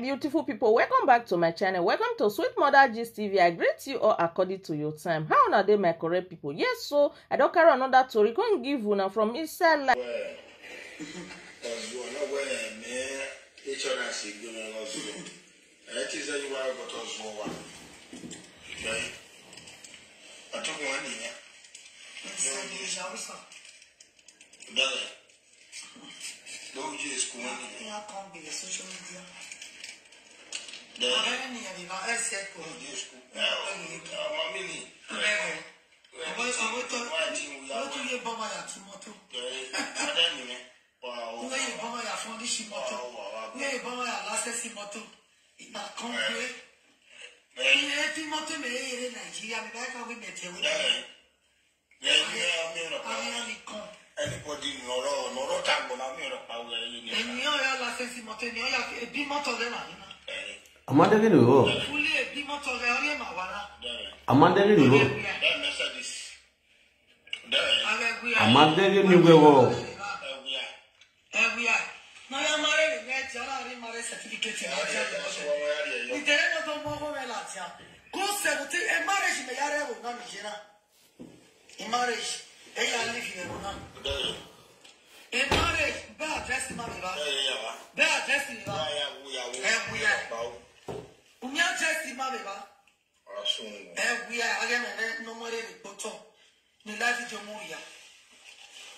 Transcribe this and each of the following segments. beautiful people welcome back to my channel welcome to sweet mother gist tv i greet you all according to your time how una dey my correct people yes so i don carry another tori come give una from inside life. ọ̀gbọ́n náà wẹ̀rẹ̀ ní insurance ìgbìmọ̀ ọ̀sùn ẹ̀ tí sẹ́yìn wá gbọ́dọ̀ sùn wá ìgbà yìí àtúkùn wọn nìyẹn. Dale. Don't use Kumani. Yeah, I can't be a social media. Ọ̀gbẹ́ni ẹ̀mí náà ẹ̀ ṣe kò ní sùkúl. Ọmọ mi ni. Ọmọ ìṣòro tó ló tún yé bọ́mọ yà tún mọ́tò. Ló yé bọ́mọ yà fún oníṣì mọ́tò. Ló yé bọ́mọ yà lásẹ̀sì mọ́tò. Ìgbà kan gbé. Ilé tí mọ́tò mèrè yèrè Nàìjíríà mi báyìí káwé mẹ̀tẹ̀ wọlé. Ayé ni kan. Anybody nọ̀rọ̀ nọ̀rọ̀ tàgbọ̀n náà mi rọ̀ pàwọ̀ ẹ̀yìn ni. Ènìyàn yà lásẹ̀sì mọ́tò ènìyàn yà bí mọ́tò lẹ́wà nínú. Amadere lòrọ̀. Amadere lòrọ̀. Amanda ni wẹ̀wọ̀. In marriage, they are living in one. In marriage, bear dressing, bear dressing, bear dressing, bear dressing, bear dressing, Umia dress ma be ba. Asun. Ah, eh we are again na no more ni boto. Ni life jo mo ya.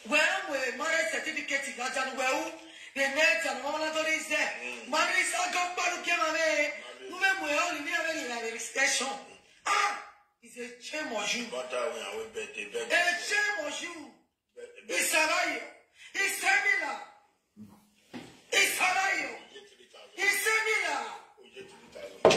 Where we marriage certificate ga jan we u. Ni net and mama na to is there. Marriage sa go paru ke ma be. Mu be mo e o ni ave ni la registration. Ah! It's a shame on you. But I when I will bet the bet. A shame on you. It's a lie. It's similar.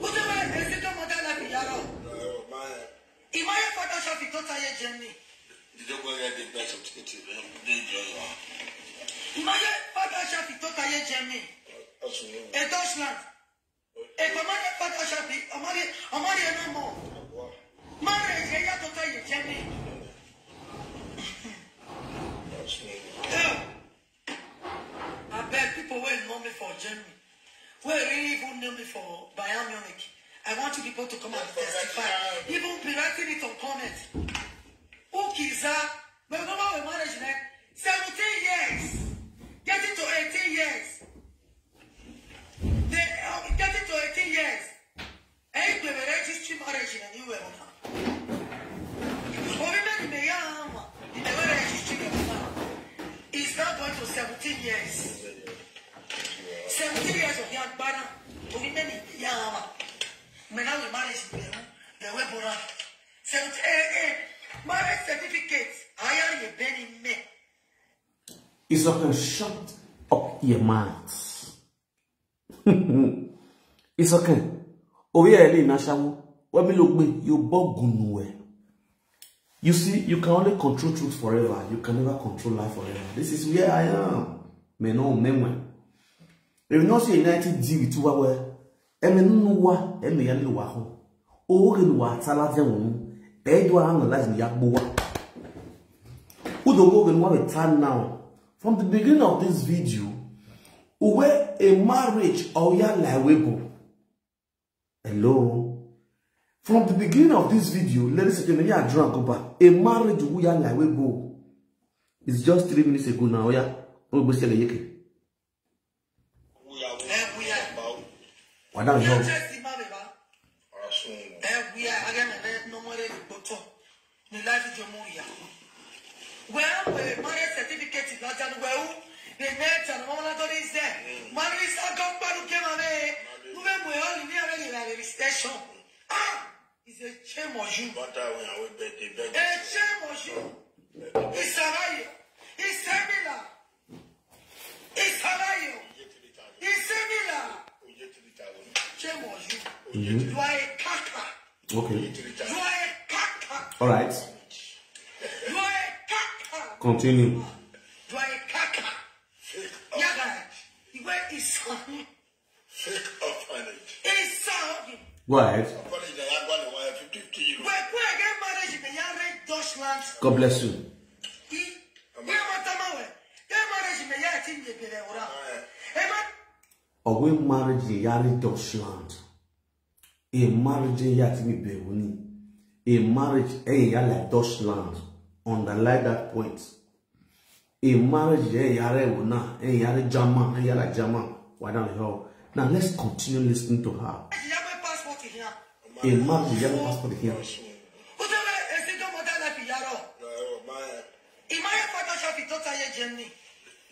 Udeme esido modela biyaro. Imaye Photoshop itota ye Germany. Didokwa ya the best of ticket danger. Imaye Photoshop itota ye Germany. E Deutschland. E komane Photoshop amari amari na mo. Mare ye ya tota ye Germany. I beg people will know for Germany. were really good known for by Amionic. I want you people to come out and testify. Even be it on comments. Who kills her? My woman will manage like 17 years. Getting to 18 years. They uh, um, getting to 18 years. And you were registering marriage and you were on her. Is not going to 17 years. Eh, eh, It's like a shut up your mouth. It's okay. Oh yeah, lè ná When we look ló you yóò bọ́ You see, you can only control truth forever. You can never control life forever. This is where I am. Me Mẹ̀nà mẹ́wẹ̀ẹ́ rewena ɔsɛ united deal ti wa wɛ ɛmɛ nínú wa ɛmɛ yẹn lè wà hɔ owó kìnnì wà tala dẹ wọn ɛyẹdì wa hàn láti ya gbó wa wúdò owó kìnnì wà bɛ ta now from the beginning of this video where a marriage ɔya go? hello from the beginning of this video ladies and gentlemen yà àdúrà kọba a marriage wúya go? it's just three minutes ago now ọ̀ya ó gbé sẹ́lẹ̀ yékè. madam yọ. ẹwìá agẹnẹrẹ nọmọlẹ ìgbọtọ ní láti jọ mú ìyá wẹẹwẹ mọlẹ sẹtífíkẹtì lọjà wẹẹwù ní mẹta ní mọmọlá tó ní zẹ mọlẹ sàgọ gbàdúkẹ mọlẹ nubẹ mọ ẹ ọlù ní ẹrẹ ìlànà rìsítẹsán ah is a shame on you. bọ́tà àwọn ìyàwó ẹgbẹ́ dé bẹ́ẹ̀. a shame on you. ìsàlàyé ìsẹ́mìlà ìsàlàyé ìsẹ́mìlà. Shame mm-hmm. on you. You are a caca. Okay. You are a caca. All right. You are a caca. Continue. You are a caca. Yaga, you are a son. Fake A son. God bless you. God bless you. ọ̀wé marriage ya ní Deutschland a marriage in ti mi a marriage in ya like Deutschland underline that point a marriage in ya rẹ̀ In náà Jama. In rẹ̀ Jama. ẹ̀yìn ya like German why not hell now let's continue listening to her a marriage in ní passport here.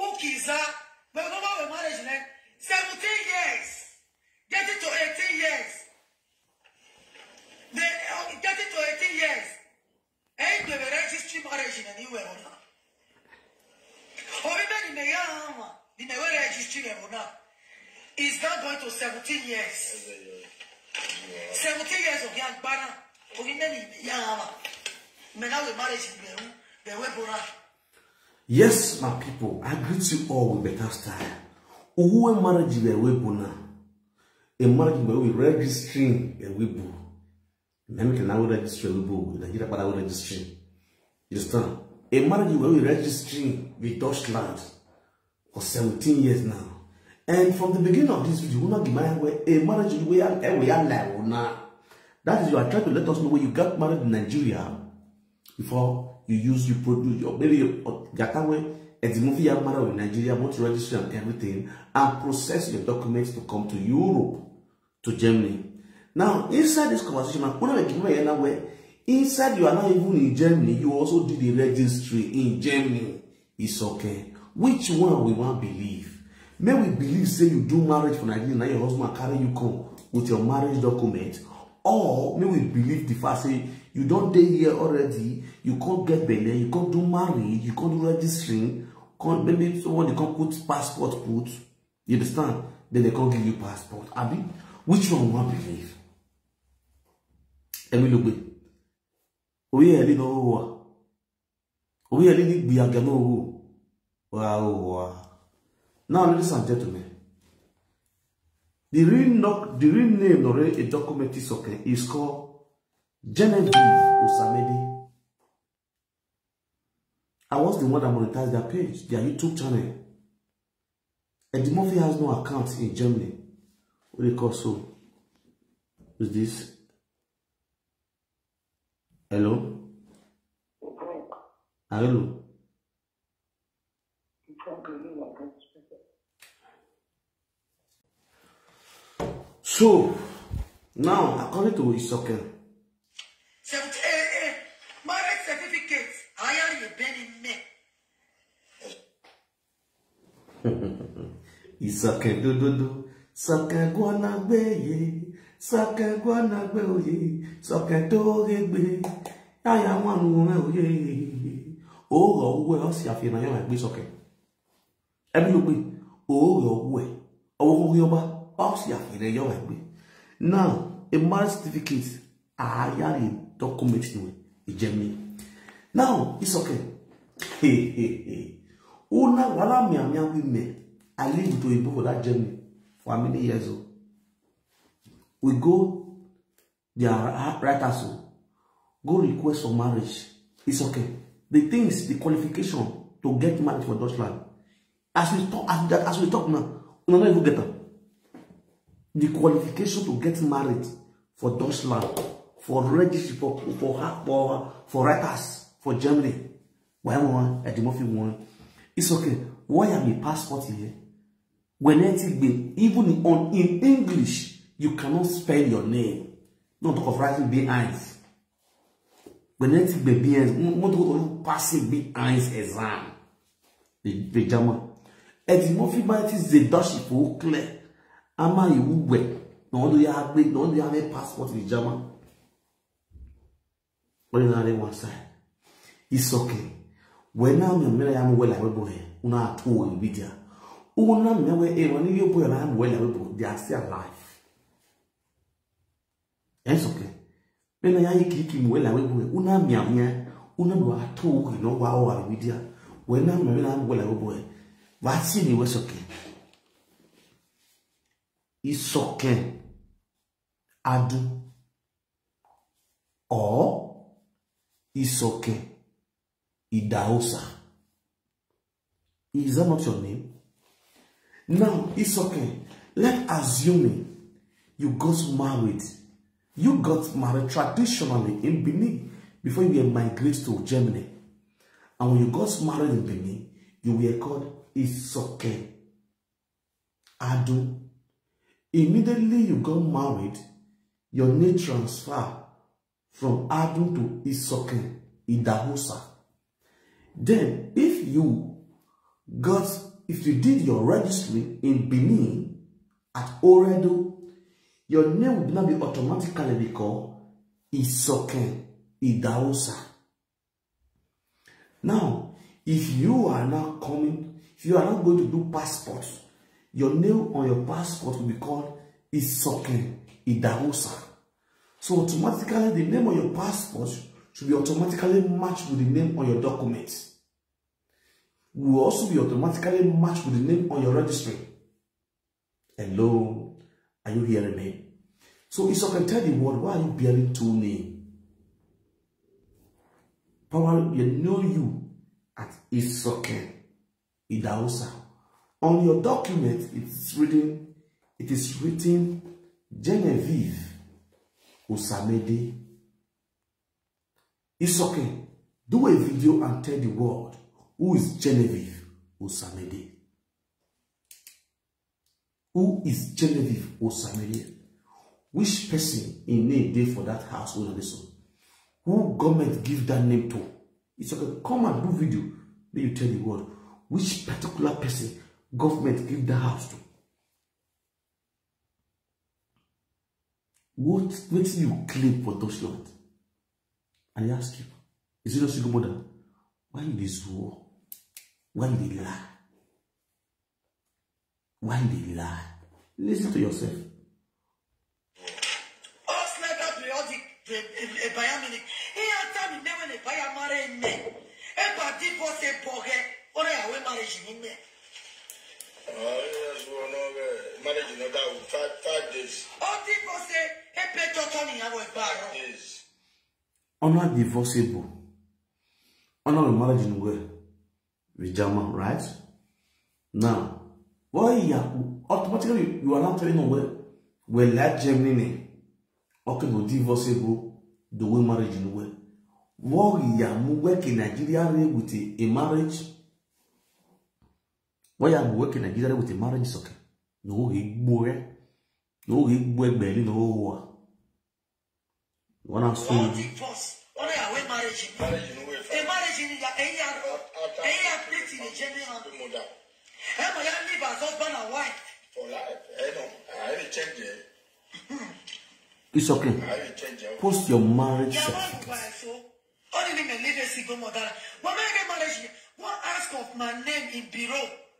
Ukiza, my mama was married like 17 years, Get it to 18 years. They uh, it to 18 years. And they were marriage in a new way or even in a young um, in a way registering or not. Is now going to 17 years. 17 years of young banner. Or even in a young man. Now the marriage in the way, the way, Yes, my people, I greet you all with better style. Owó e marriage ìwé ìwé bu náà. A e marriage ìwé ìwé registering ìwé bu. Mẹ́mi kì í náwó registering ìwé bu Nàìjíríà padà wọ́n registering. You stand. A e marriage ìwé ìwé registering with land for seventeen years now. And from the beginning of this video, we not give my a marriage ìwé ìwé àlàyé náà. That is, you are trying to let us know where you got married in Nigeria before you use, you produce, your, maybe your Gatawe, and the movie Yamara in Nigeria want to register and everything and process your documents to come to Europe, to Germany. Now, inside this conversation, inside you are not even in Germany, you also did the registry in Germany. It's okay. Which one we want believe? May we believe say you do marriage for Nigeria, now your husband carry you come with your marriage document. Or may we believe the fact say you don't dey here already you come get belle you come do marriage you come do registering come maybe someone somebody come put passport put you understand then they come give you passport abi which one you wan believe ẹ̀mí ló gbé orí ẹ̀ lílọ owó wa orí ẹ̀ lílọ ìgbìyà gẹ̀mọ́ owó wa owó wa now ladies and gentlemen the real, the real name of a documentary is called Genevieve Osamedi. I was the one that monetized their page, their YouTube channel. and the movie has no account in Germany. What do you call so? Is this? Hello? Hello? So, now, according to Isoken, Eh, eh, eh. Certificate, I am seventy eight eight marriage certificate aya yẹ bẹni mẹ. ìsàkẹ́dódódó be sàkẹ́gbọ́nagbẹ́yẹ sọ̀kẹ́dórégbé yáyà wọn àwọn ọmọ òye òórọ̀ owó ẹ̀ ọ̀sẹ̀ àfihàn yóò máa gbé sọ̀kẹ́ ẹbí ló gbé òórọ̀ owó ẹ̀ ọwọ́ orí ọba ọ̀sẹ̀ àfihàn yóò máa gbé now a marriage certificate I ààyè Don't document ni ijemi now it's okay hey hey hey una wala mi amia women i live to Igbo for that journey for many years old we go They are right as well. go request for marriage it's okay the things the qualification to get married for Deutschland as we talk as, as we talk now una no even get am the qualification to get married for Deutschland for registry for for for for writers for Germany why wọ́n ẹdín mọ fi wọ́n it's okay Why yà mí passport here? When ẹ ti even on in English you cannot spell your name Not talk of writing behind When ẹ ti gbé behind mo tó kọ́ tó passing behind exam the German at the moment, báyìí ti the Dutch fún clear ama ìwúwẹ̀ náà ló do á gbé no ló yà have a passport the German ordinary one side. It's okay. When I'm a man, I'm well able here. Una at all in video. Una me we a eh, when you boy I'm well able. They are still alive. It's okay. When I kick him well able, una me a man, una me at all in no wow in video. When I'm a man, I'm well able here. Vaccine was okay. It's okay. Adu. Or Isoke Idaosa. Is that not your name? Now, Isoke, let's assuming you got married. You got married traditionally in Benin before you migrated to Germany. And when you got married in Benin, you were called Isoke Adu. Immediately you got married, your name transferred from Adam to Isoken, Idahosa. Then, if you got, if you did your registry in Benin at Oredo, your name would not be automatically called Isoken, Idahosa. Now, if you are not coming, if you are not going to do passports, your name on your passport will be called Isoken, Idahosa. So automatically the name on your passport should be automatically matched with the name on your document. Will also be automatically matched with the name on your registry. Hello, are you hearing me? So Isokan can tell the world, why are you bearing two names? Probably they know you at Isokan, Idausa. On your document, it's written, it is written Genevieve Osamede. It's okay. Do a video and tell the world who is Genevieve Osamede. Who is Genevieve Osamede? Which person in name day for that household and this one? Who government give that name to? It's okay. Come and do video. Then you tell the world which particular person government give that house to. what What do you claim for those land i ask you is it your single mother why you dey zuwo why you dey lie why you dey lie lis ten to yourself. Eba di bose boge, ore awe mare jini me marriage no divorceable ọ̀nà the marriage no go with German right now why you automatically you are not telling them where well like Germany okay no divorceable the way marriage no go wọ́n yà mú wẹ́kì Nigeria with a marriage why am work in Nigeria with a marriage socket na o he gbo e na o he gbo egbe ni na o ho a wana so ni wana marriage a marriage ni ya eya eya plate ni jeni hand mo live as husband and wife for life eh no i will change it it's okay post your marriage certificate Only me leave a single mother. When I get married, ask of my name in bureau.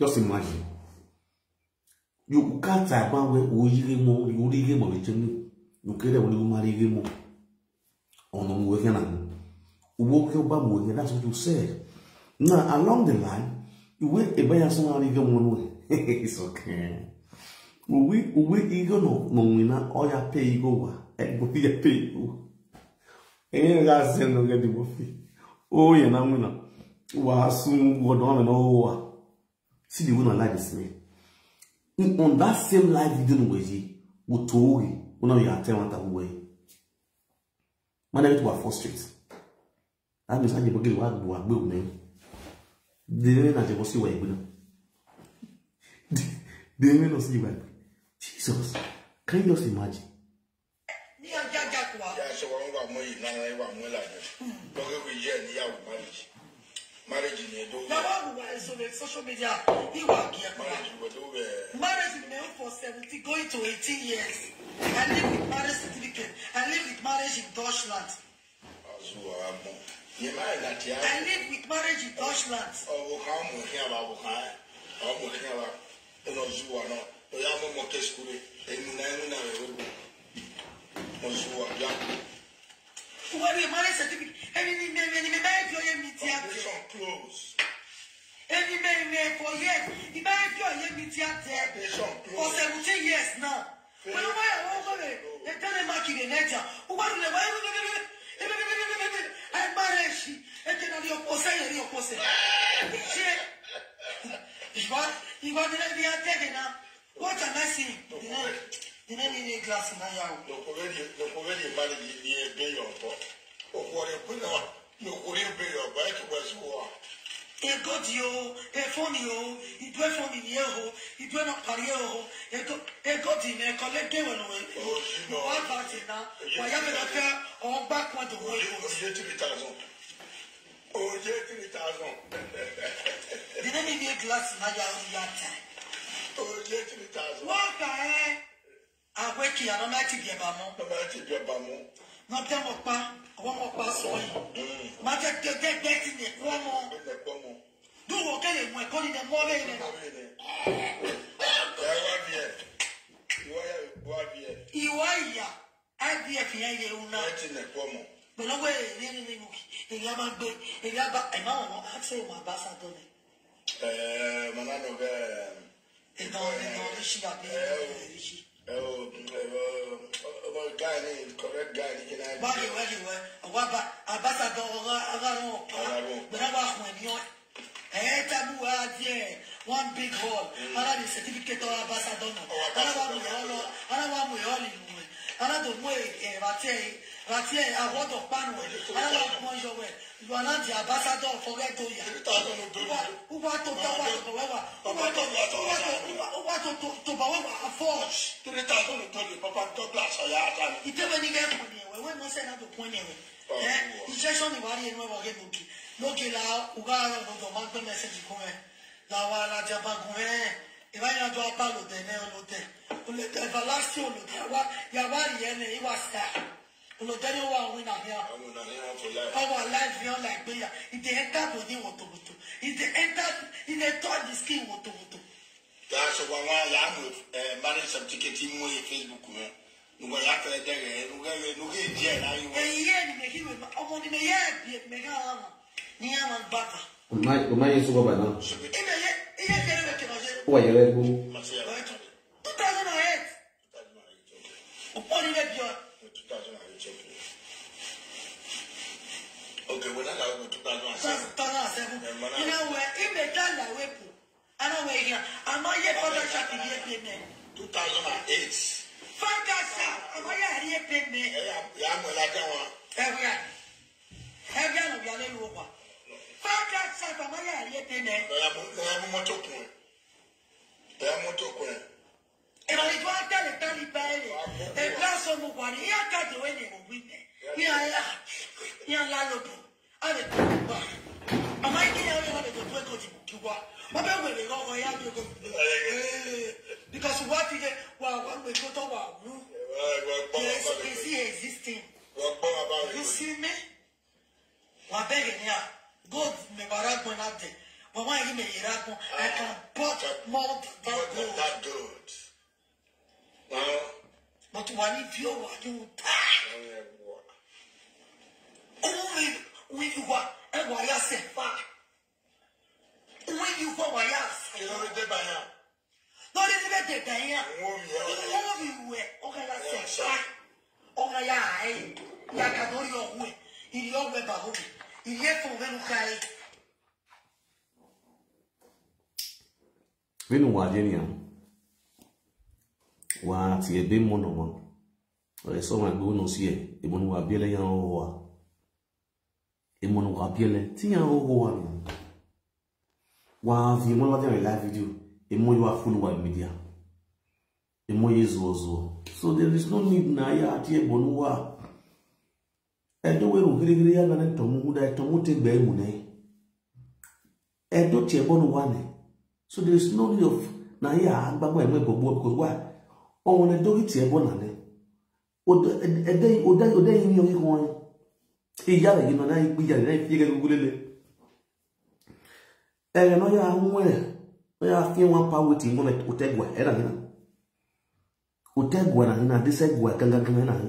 Just imagine. yokukata agbanwe oyirimo yorimo echenu yokere wani umarigimo ono mweke na uwoke uba mweke that's what you said na along the line uwe ebaya so na rigimo no it's okay uwe uwe pe ya pe igo enye ga se no ga o na nwina na no wa in, on that same live video no wezi You una ya tema tawe mana vitu wa frustrate that means aje bogile wa gbo agbe una dewe na je bosi you igbe na dewe no si wa jesus can you just imagine ni ajaja kwa ya so wa wa mo yi na wa mo la ni to ke wi ye ni ya wa ma ni marriage ni ẹdọ wẹ. yàrá àwùwà ìṣòro social media ìwà àkíyàpá. marriage wẹ ló marriage ni mẹ́wọ́ for seventeen going to eighteen years. I live with marriage certificate. I live with marriage in Deutschland. Azuwa mo. Yẹ maa yẹ lati a. I live with marriage in Deutschland. Ọwọ kan mọ kí a bá wọ kan ẹ. Ọwọ mọ kí a bá ẹ lọ zuwa náà. Oyà mọ̀ mọ̀ kẹ́sìkúrẹ́. Ẹnu náà ẹnu náà rẹ̀ wọ́n bọ̀. Mọ̀ zuwa yà. What do you certificate? Any man, any man, you are meeting at close. Any man for years, he married you are meeting at for seventeen years now. But why are you going to tell him back in the nature? What do you marry? I marry she. I cannot your possess, your possess. What? You got to be a taken now. What am I seeing? You don't need a glass in your house. You're already, you're already married in the day of God. You're already married your o, ẹ̀fọ́ o, ìdú ẹ̀fọ́ ni ni ẹ̀ e e e o, ìdú ẹ̀nà parí ẹ̀ o, ètò tí na, wọ́n yá mi lọ fẹ́ ọ̀hún bá pọ̀ tó wọ́n yóò. Oye three thousand. Oye three aweki ya nọmba mm. ti bia bamọ. nọmba ti bia bamọ. nọtẹ mọ pa ọwọ mọ pa sọ yìí má jẹ gẹgẹ gẹ ti nẹ kọ mọ. dúró kẹlẹ mọ ẹkọ ni nẹ mọ bẹyìí nẹ. ìwọ ìyá ivf yẹn yẹ wù náà. pẹ̀lú ọwọ́ èrè ní nínú èrè a máa gbé èrè a bá ẹ̀ma wọn á ṣe ìwọ̀n àbáṣà tó lẹ̀. ẹ̀ẹ́d mọ̀nà ló bẹ́ẹ̀. ìdánwò ní ọdún ṣì àbí ẹ̀ẹ́d one big hall ara ni certificate ọ̀ abásadọ̀ náà ara wà mú yọ̀ ọ́ lọ ara wà mú yọ̀ ọ́ lè lù aladomo ɛratiɛ ratiɛ awɔdɔ kpanu alalamɔyɔwɛ lualadi abasadɔ fɔwɛdoya uwa to tawa tobawɛwa uwa to tobawɛwa afɔs. tori ta tó ló tó lè papa dọ́gba àṣàyà àṣàyà. ìtẹ́wé ni kẹ́ kùn yẹn wẹ̀ wẹ́n mọ́sẹ̀ náà tó kún yẹn wẹ̀ injection ìwárí yẹn wọ́n kẹ́ lókè lókè la uga ọ̀dọ̀ máa ń pẹ́ ìwáyàjọ abalòdè ní olùdẹ olùdẹ ìbálásí olùdẹ yàwá yẹn ní ìwà sá olùdẹ ní wà wí nà ní ọmọ aláìsí yẹn là ìdè ẹ̀dá bò ní wòtòwòtò ìdè ẹ̀dá ìdè tọ́jú sí wòtòwòtò. yàtọ̀ wà wọn yà mú ẹ mari sàbítíkẹ́tì mú yẹ facebook mọ nugu ya fẹ dẹgẹ nugu yẹ nugu yẹ díẹ̀ láyé wọn. èyí yẹ ni mèkì mi ọmọ ni mi yẹ ẹ bí mèkì àwọn ni yà gbàgbà o ma ye sogo bana o wa yɛlɛ ko. Ẹgbẹ́ àlùbí alẹ́ ló wà. Father said, "Mama yà yé tẹ́lẹ̀." Lọ́yà mú mọ́tò kù ẹ̀. Lọ́yà mọ́tò kù ẹ̀. Ìbàlẹ̀ tó ń tẹ̀lé tẹ́lẹ̀ bẹ́ẹ̀ lè. Ẹ̀gbẹ́ aṣọ mo wà ní yàtàdé wẹ́ ni mo wí bẹ̀. Ní àyà ní àlá lòdù, a lè tó kú wa. Màmá yìí kí ni àwọn yàrá lè tó tó ẹ̀kọ́ ti kú wa. Wọ́n bẹ̀ wẹ̀rẹ̀ lọ́wọ́ Because wọ́n ti dẹ wà wọ́n gbé tó tọ́ wà Yes, is he existing? You see me? Wà begging ni gold mebaragbon out there. But when I me Iraqon, I can put more than that gold. That gold. Wow. But when if you are you die. Only when you are and why I say far. When you go why you say. You already by now. No, this is the day. Who you were? Okay, oh, that's it. Okay, yeah. Yeah, I can only go away. He don't remember who. Iyefun wenukai. nínú wà jẹ́nìyàn wà àti ẹ̀bẹ́ mọ̀nà wọn ọ̀rẹ́ sọ́wọ́n àgbẹ̀ ọ̀nà sí ẹ̀ ìmọ̀nà wà bíẹ́lẹ̀ yàn ó wà ìmọ̀nà wà bíẹ́lẹ̀ tí yàn ó wà nù wà fi ìmọ̀nà láti rìn láì fídíò ìmọ̀ yóò wà fún wà mídíà ìmọ̀ yóò zùọ̀ zùọ̀ so there is no need náà yà àti ẹ̀bọ̀nù wà. edo weru girigiri ya nane tomu huda tomu te gbe mune edo tie bonu wane so there is no need of na ya agbagbo enwe gbogbo gbogbo a ọnwụ na edo gị tie bo na ne odeghị ihe onye hụ onye iyara gị nọ na ikpe iyara na ife gị gugulele ee na onye ahụ nwere onye afọ ịnwa pa weti nwere utegwa era gị na utegwa e na gị na dịsegwa gangaganga na gị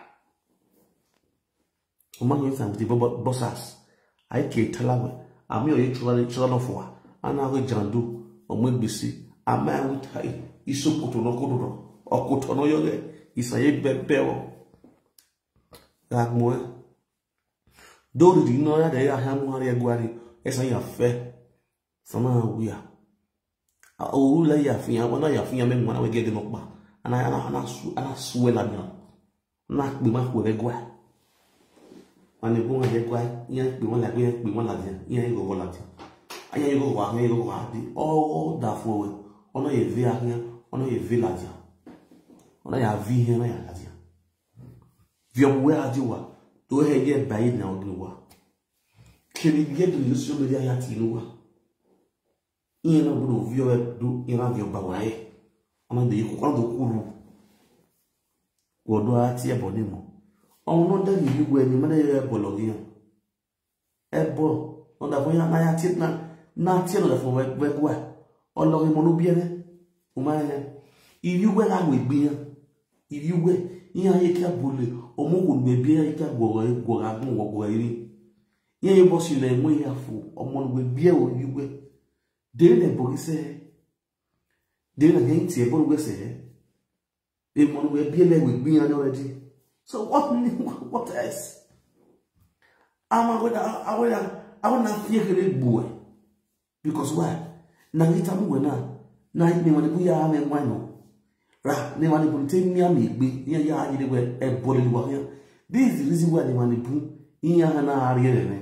ụmanyezi agidebe bọsas anyị ka etelawe amị onye chụrara chụrara n'ụfụwa a na-ahụ jarandu omegbisi ama ya nweta isi okwụtụ n'ọkụtụrọ ọkụtọ n'oyoge isanye bebewo gagmue doriri n'ọya da ya ahịa mmụgharị egwugharị ịsanye fe sanawu ya orula ya ya n'ụkpa anaghị na na mana egwu nwaanyị ekwe ihe mkpi nwa lakwe ihe mkpi nwa lazi ihe na lazi anya ye ahụ ha dị ọ dafụ onwe ọ naghị eve ahịa ọ naghị eve lazi ọ naghị avụ ihe naghị agazi vi ọgbụgbe ha dị wa too ha na ọdị ụwa ihe dị n'isi ahịa ihe na ọbụla ovi du ịra kwuru ọnwụ ndị na-eyi gwa enyi mana ya ebolo gị ya ebo ọdafọnya n'anya na-atị ọdafọ wegwa ọlọghị mọnụ biere ụmụanya iri ugwe ha wee gbe ya iri ugwe ihe anyị ike bụle ọmụgwụ mgbe bie ya ike gwọrọ agụ gwọgwọ iri ihe ya bọsi na enwe ya fụ ọmụgwe bie ori ugwe dere na ebo gị sehe dere na nye ntị ebo ugwe sehe emọnụ wee na egwe gbe ya So what what else? Ama weda aweda awona fiere bue. Because why? Nagita lita mu na na ni wani buya ame wano. Ra ni wani bu te mi ami gbe ya ya ani de we e This is the reason why ni wani bu inya na ariere ne.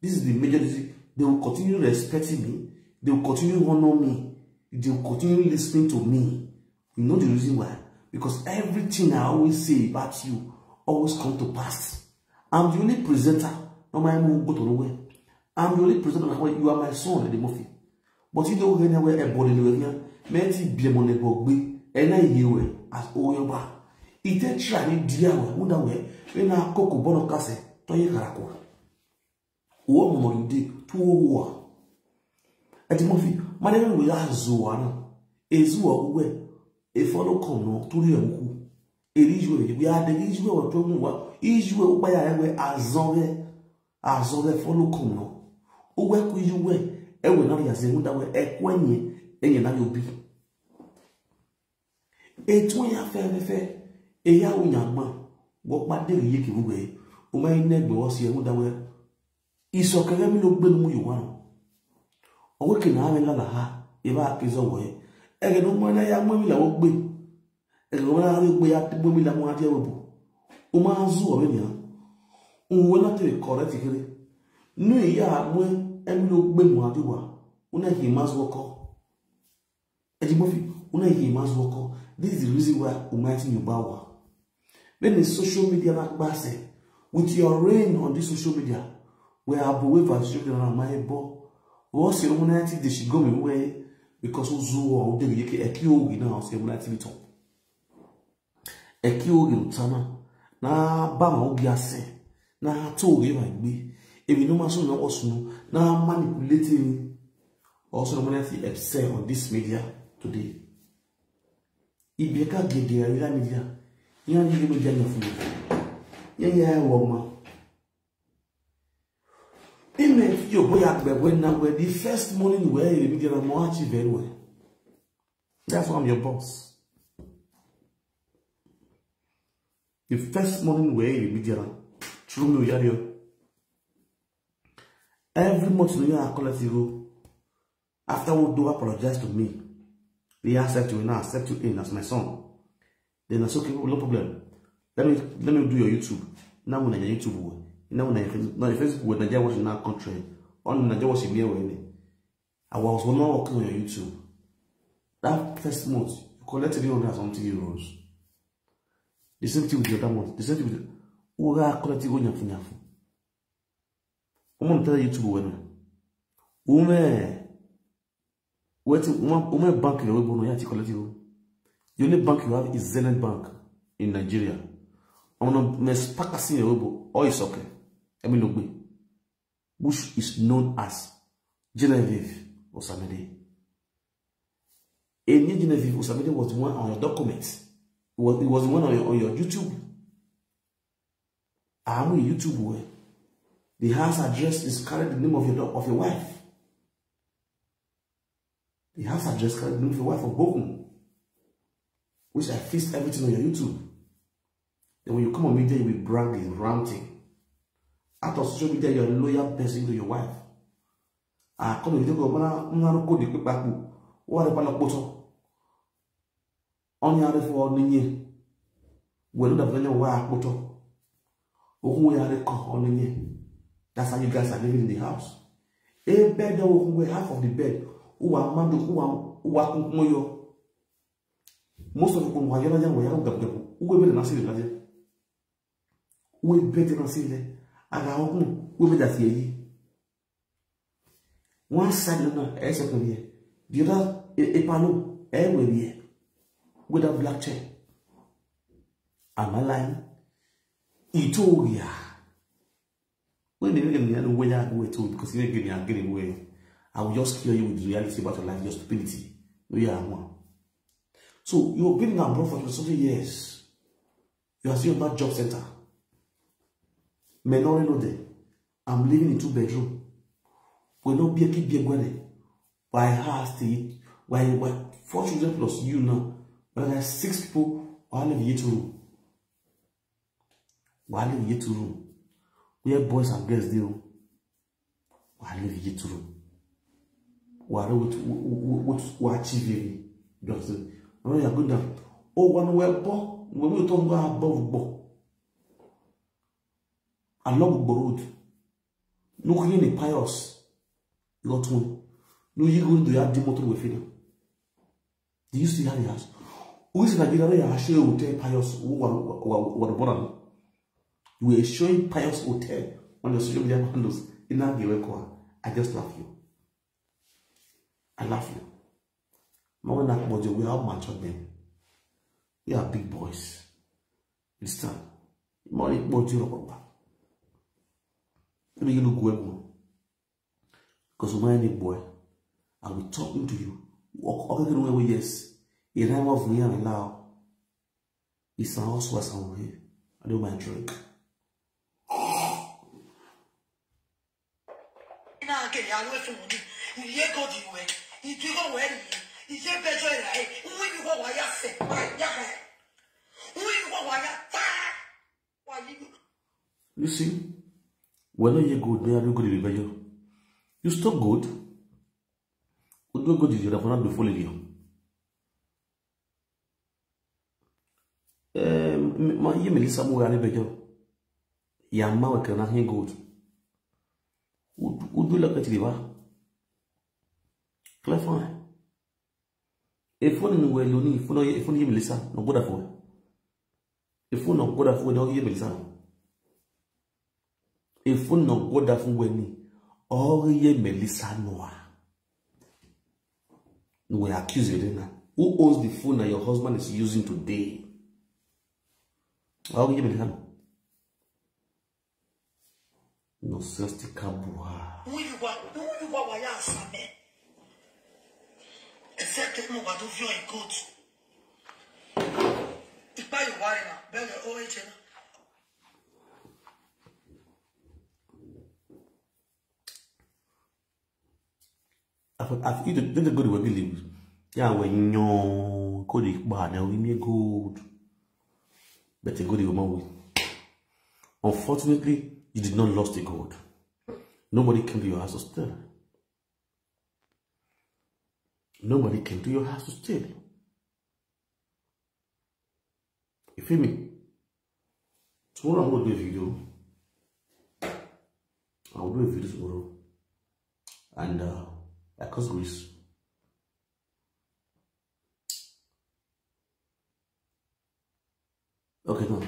This is the major reason they will continue respecting me. They will continue honoring me. They will continue listening to me. You know the reason why? Because everything I always say about you always come to pass. I'm the only presenter. No man will go to nowhere. I'm the only presenter. You are my son, Ademofi. But you don't hear where a body is. Mẹ́tì bímọ ní ẹ̀bọ̀ gbé ẹ̀ná ìyẹ̀wẹ̀ àtọ̀yọ̀bà. Ìtẹ́tìrà ní díàwẹ̀ wúndàwẹ̀ ẹ̀ná àkókò bọ́nà kásẹ̀ tọ́yẹ̀ kàràkọ̀. Òwò mọ̀mọ́ ìdè tó wọ̀ wà. Ademofi, Mádẹ́rẹ́ ìwé yà zò wà náà. Èzú wà gbogbo where? efe ọnụkọ ya ukwu erijue ya adịghị ijue weta onwe ụwa ijue ụkpa ya enwe azọhe azọhe fọnụkọ nọ ugwekụ iji ugwe enwenara ya zenwudawe ekwenye enyenara obi etu onye afeefe ehe ahụ ya mma gwọkpa dịghị ihe ka ugwe nne gbewa si enwudawe isọkere mmiri ogbugbe na ụmụ onweke na na ha ebe a ọgwụ ya ege no mo na ya mo mi la wo gbe ege mo na wo gbe ya mo mi la mo ati wo bu o ma zu o ni an o wo na te correct kire nu iya mo e mi lo gbe mo ati wa o na he must work e di mo fi o na he must work this is the reason why o ma ti mi ba wa when the social media na gba se with your reign on this social media where abuwe va social media na ma e bo wo si o mo na ti de shigomi we because uzuwa udenge yeke ekiyogi na ose muna timito ekiyogi mtana na bama ogi ase na toge eba igbe ebi no maso na osunu na manipulating also no money excel on this media today ibeka gede ya media yan yi media na fun yan ya wo mo payment yóò bóyá àgbẹ̀wẹ̀ náà were the first morning were you dey get more achieve very well that's why i'm your boss the first morning were you dey get through me oya yo every month no yan collect you after one do apologize to me they accept you now accept you in as my son then i say okay no problem let me let me do your youtube now when i youtube na una face na face with Nigeria was in our country on Nigeria was in here I was one more working on your YouTube that first month you collect 300 something euros the same thing with the other month the same thing with who are collecting go nyafu nyafu woman tell YouTube when ume wait ume bank le we bono ya ti collect you the only bank you have is Zenith Bank in Nigeria on a mes pakasi le we bo all Emilogbe, which is known as Genevieve Osamede. A new Genevieve Osamede was one on your documents. It was, it was one on your, on your YouTube. I'm a YouTube boy. the house address is carried the name of your of your wife. The house address carried the name of your wife of Bokum, which I fixed everything on your YouTube. Then when you come on media, you will brag the round thing. out of social media your a loyal person to your wife akọna ejidekọ ọbara nharụkọ dị kpekpakpo warịkwana ọnụnye were dabanye ya okwu ya ọnụnye living in the house ebe dị half of the bed ụwa ụwa ya nwe ya dị na ebe dị na around women that hear you. One side of that, air circle here. The other, a palo, air will be here. With a black chair. Am I lying? Itoria. When they make me know where I go to, because you give me a green I will just kill you with the reality about your life, your stupidity. Yeah, one. So you've been abroad for so many years. You are still in that job center menore no there. I'm living in two bedroom. We no be keep big one. Why has the why why four children plus you now? But there are six people who live in two room. We are living in two room. We have boys and girls there. We are living in two room. We oh. are what what what achieving. Just no, you are good now. Oh, one well, poor. When we talk about above, along borrowed n'okwenye na pious not one. No, you yọtun n'oyigo ndụ ya dị moto wee fina dị isi ya ya onye si naijiria na ya ahashe hotel pious Who born? you were showing pious hotel on your social media handles ị na-aga ewekọ ha i just love you i love you Now mama na akpọje we are mature them. we are big boys you stand ma ọ na-ekpọje Let me look well now. Because my name boy, I will talk to you. Walk Okay, the way, yes. In time of me, I'm allowed. It's an house where I'm here. I don't mind drink. You see? When you good, may I be good with you. You stop good. You do good, you have not before um, you. ma yi mili sabu ya nebe jo ya ma wa kana hin good udu la kati ba kla fon e fon ni welo ni fon e fon yi mili sa no goda fo e fon no goda fo no yi mili sa efunɔ goda fún wɛni ɔɔyɛ Melissa noa we accuse you then who owns the phone that your husband is using today ɔɔyɛ melisa noa nɔsɛsi kabua. wúyíwá wúyíwá wáyà àsàmẹ ẹsẹ tẹmọ wàdó fíọ ìkóòtù ìpá ìwárìnà bẹẹ lẹ ó ẹjẹ náà. I ide god wee believe ya wee nyụọ god ikpe a na ime gold but the god woman will unfortunately you did not lose the gold. nobody came to your house to steal nobody came to your house to steal you feel me tomorrow i'm going to do a video I will do a video tomorrow and uh, Acos Greece. Okay, no.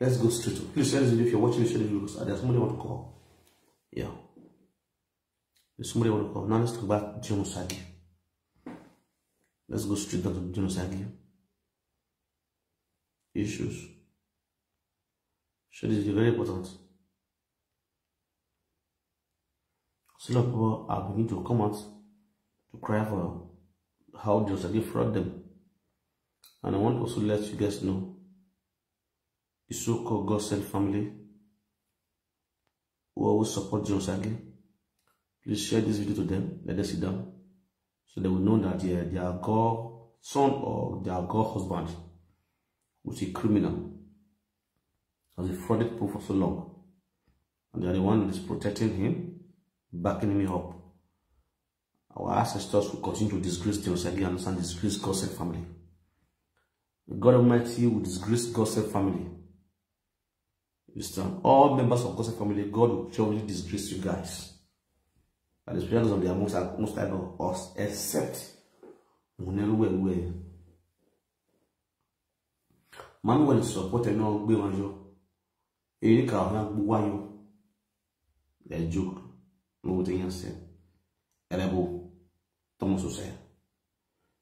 Let's go straight to. Please share this video if you're watching this video because ah, there's somebody want to call. Yeah. There's somebody want to call. Now let's talk about genocide. Let's go straight down to genocide issues. So this is very important. So a people are beginning to come out to cry for how Joseph defrauded them. And I want to also let you guys know the so-called God-sent family who always support John Please share this video to them. Let them sit down. So they will know that yeah, their God son or their God husband was a criminal. Has defrauded people for so long. And they are the one that is protecting him, backing him up. Our ancestors will continue to disgrace themselves. You understand? Disgrace God's family. God Almighty will disgrace God's family. You understand? All members of God's family, God will surely disgrace you guys. And the spirituals of the most are most like us, except Muneluwe. Manuel supported no gbé wọn yọ. Èyí kà ọ̀hún agbó wáyọ. Ẹ jókòó. Lówó tí Thomas Hussein.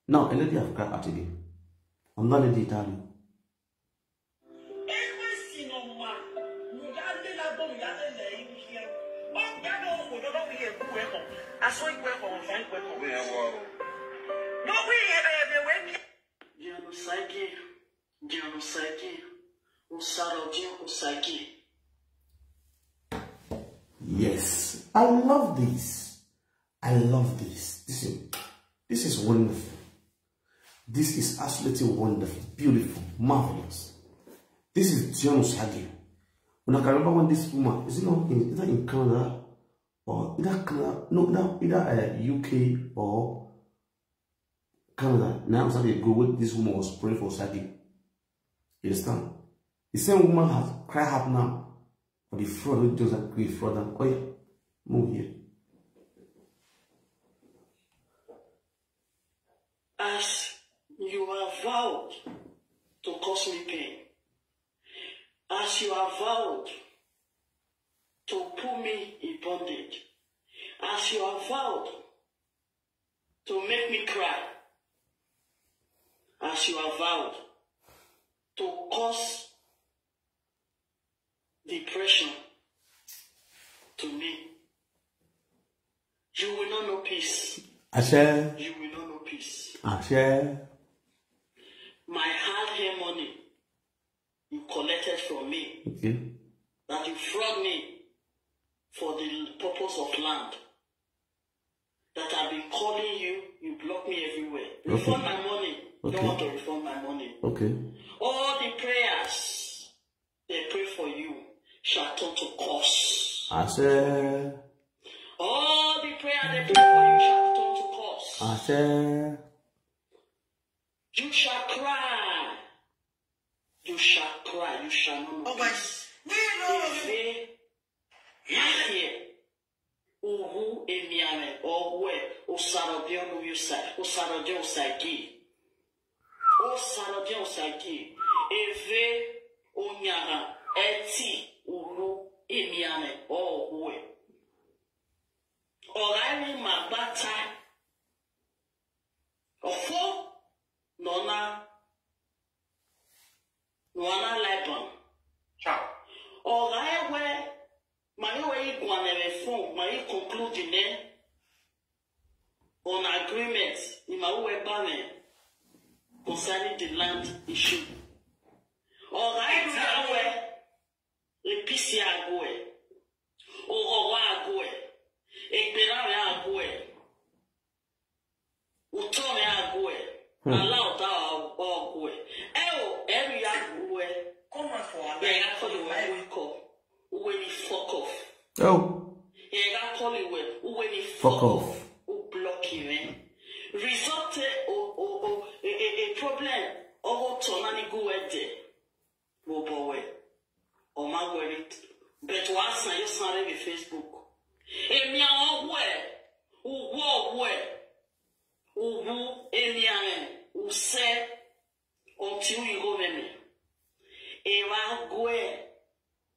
Now, a lady of cry at I'm not lady Italian. Yes, I love this. I love this. Listen, this is wonderful. This is absolutely wonderful, beautiful, marvelous. This is Dionys Hagia. When I can remember when this woman, is it not in, either in Canada or either Canada, no, either, either uh, UK or Canada. Now, Saturday go with this woman was praying for Saturday. You understand? The same woman has cried out now for the fraud, those that create fraud. And, oh, yeah, move here. vowed to cause me pain, as you have vowed to put me in bondage, as you have vowed to make me cry, as you have vowed to cause depression to me. You will not know peace. Àṣẹ. You will not know peace. Àṣẹ. my hard-earned money you collected from me, okay. that you fraud me for the purpose of land, that I've been calling you, you block me everywhere. Refund okay. my money. Okay. Don't want to refund my money. Okay. All the prayers they pray for you shall turn to cost I said. All the prayer they pray for you shall turn to cost I said. Jousha kwa. Jousha kwa. Jousha nou. Ouwes. E ve. Mache. Ouwou. E miyame. Ouwe. Ou sarodyon nou yousa. Ou sarodyon ou sagi. Ou sarodyon ou sagi. E ve. Ou nyaran. Eti. Ouwou. E miyame. Ouwe. Ouwes. Ou mabata. Ou fok. nọ na nọ na Lebanon ciao ọ ga-ewe ma iwe ịgwanere fon ma ịkonklude ne on agreement ma uwe gbanwe concerning the land issue ọ ga-ewe lepisi agụe ụghọwa agụe ekpere agụe ụtọ agụe aláwọ̀ táwọn ọgbọ́n ọkọ ẹ̀ ẹ ò ẹ̀rù ya gbowó ẹ yẹ̀yà kọ́lé wẹ̀ wíkọ̀ uwe ni fuck off yẹ̀yà kọ́lé wẹ̀ uwe ni fuck off ó blọ́ọ̀kì rẹ̀ result o o o a a problem ọwọ́ tọ̀ náà ni gúwẹ̀ dẹ̀ ló bọ̀ wẹ̀ ọ̀ma wẹ̀rẹ̀ bẹ̀tù wá sàn yóò sàn rẹ̀ ní Facebook èmi àwọn ọwọ́ ẹ̀ owó ọwọ́ ẹ̀ ubu ou se ou yigo gwe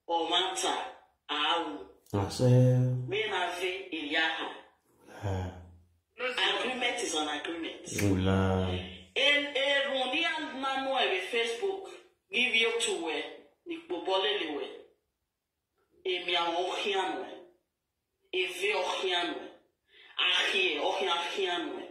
o manta a ou men agreement is an agreement Oula. en e an facebook give you to we ni we ẹ̀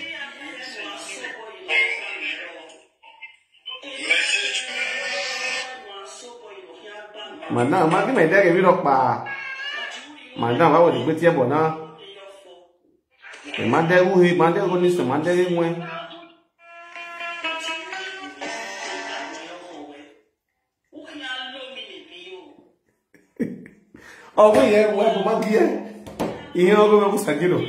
madam ma ki me dere bi lo pa madam wa wo di pe ti e bo na e ma de wu he ma de go ni so ma de mu e ọgbọ́n yẹn wọ́n ẹ̀bùn má bí ẹ ìyẹn ọgbọ́n ẹ̀kú sàgírò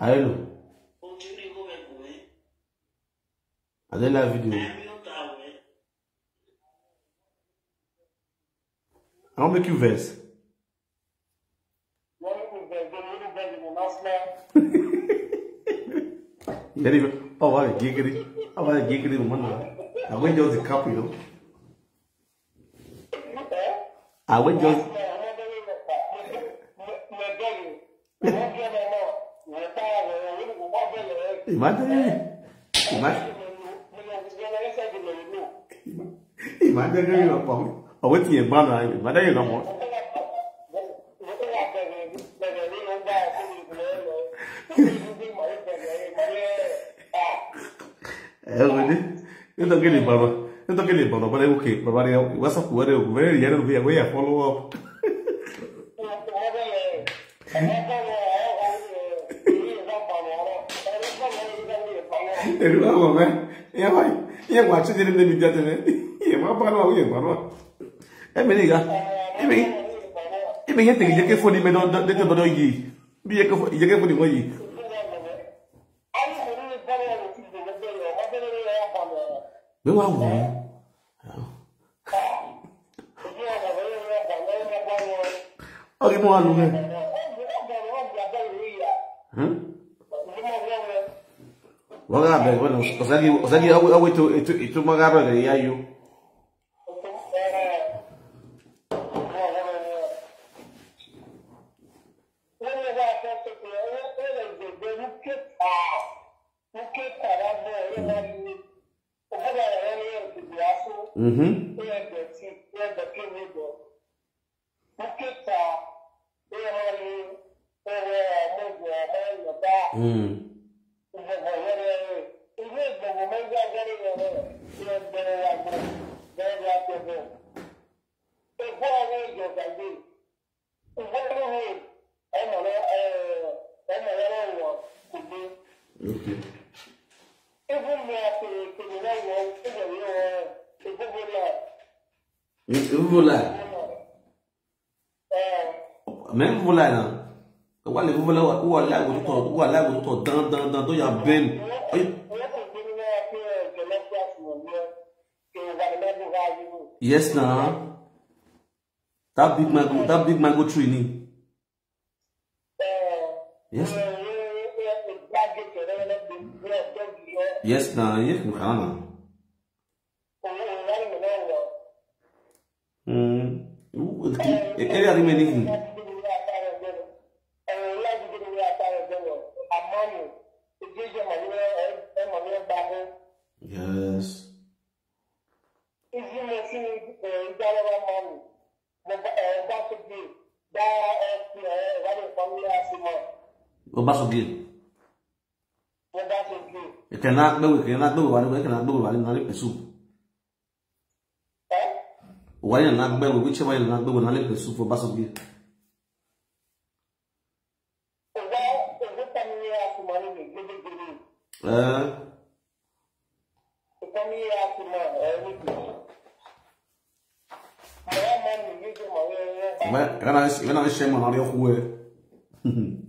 Alléluia. Allez la video How I'll make you verse. You're even, oh, what a giggity. Oh, what a giggity woman. I went just a couple, you know. I went just. Imagine. Imagine. Imagine your pump. Or what's your banner? Imagine your pump. Ẹ̀rọ̀dé nítorí lè bàbá nítorí lè bàbá bàbá rẹ̀ òkè bàbá rẹ̀ wásàkù wẹ́rẹ̀ òkè bẹ́ẹ̀ rẹ̀ yẹn ló fi ẹ̀wẹ́ ẹ̀fọ́ lọ́wọ́. mo mɛ iye wa iye wa ti deni mi jate mɛ iye wa ba la o iye wa la ɛmɛ ne ka ɛmɛ ɛmɛ yɛ tɛgɛ yɛkɛ fo ni mɛ dɔ yi bi yɛkɛ fo yɛkɛ fo ni mɔ yi. mɛ wa wɔ ɔkè mo wa lu Magarabe, bueno, o sea, o sea, yo, yo, yo, yo, yo, yo, yo, yo, yo, yo, bẹ́ẹ̀lì. yes na that big mango that big mango tree ni. Yes. Ìdílé sí ìdárayá mọ́mù, Ọbaṣogi, dá ẹ̀sìn ẹ̀rọ ìwádìí ìfọ́nlẹ́ àṣìmọ́. Ọbaṣogi. Ọbaṣogi. Ìkànnà gbẹ̀wò ìkànnà gbẹ̀wò wà ní ìkànnà gbẹ̀wò wà ní ìnáwó ìpẹ̀sù. Ẹ́. Wáyé ìnáwó gbẹ̀wò wíṣẹ́ wáyé ìnáwó gbẹ̀wò náà lè pẹ̀sù 里猎护卫？哼哼。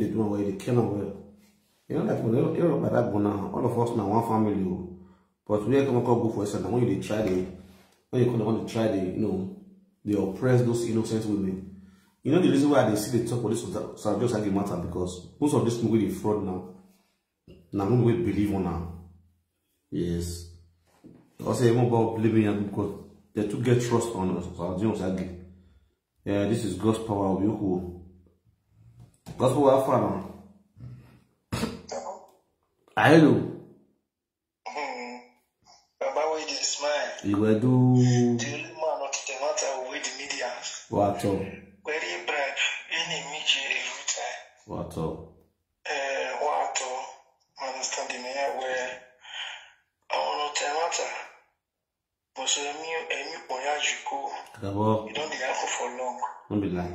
happy dey do am well dey care am well you know like when you know like that bona all of us na one family o but where come come go for example when you dey try dey when you come dey wan dey try dey you know dey oppress those innocent women you know the reason why i dey still dey talk for this sarajos agri matter because most of these people wey dey fraud now na women wey believe on am yes because even about believing in because they too get trust on us sarajos agri yeah this is god's power of yoku. Gospel wa fún àná. Hello. Bàbá wey dey smile. Ìwẹ̀ dó. Tí olúmọ̀ àná kìtẹ̀ náà ta òwe di mídíà. Wà á tọ̀. Wẹ́rí bribe ẹni mi jẹ èrú tẹ̀. Wà á tọ̀. Ẹ wà á tọ̀. Understanding ni ẹ wẹ ọ̀nà tẹ̀ náà ta. Mọ̀sọ̀ ẹ̀mí ẹ̀mí pọ̀ yá jù kó. Kàbọ̀. You don dey happen for long. No be lie.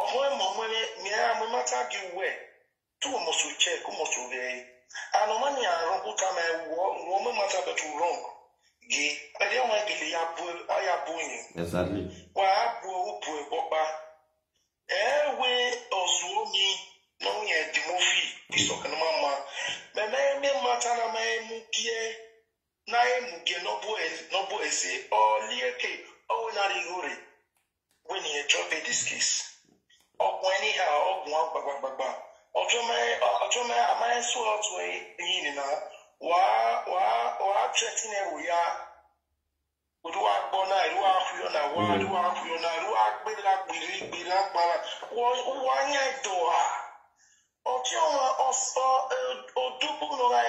ọhụrụ ma mere mie amụmata gị uwe tu mụsụ chek mụsụ bee anụmanụ arụ ụka ma wuo wuo mmata betu gị adị ọnwa gịlị ya bụ ya bụ unyi wa abụ ụpụ ebọkpa ewe ọzụ omi dimofi mmata na ma emu gie na emu n'ọbụ e, eze ọkpụ n'ihe a ọgwụ nwa gbagbagba amaghị sụ otu ihe na ewu ya ruwa na na wa na ruwa akpịla akpara ụwa anya dụwa ọchịọnwa ọsọ odugbu nọra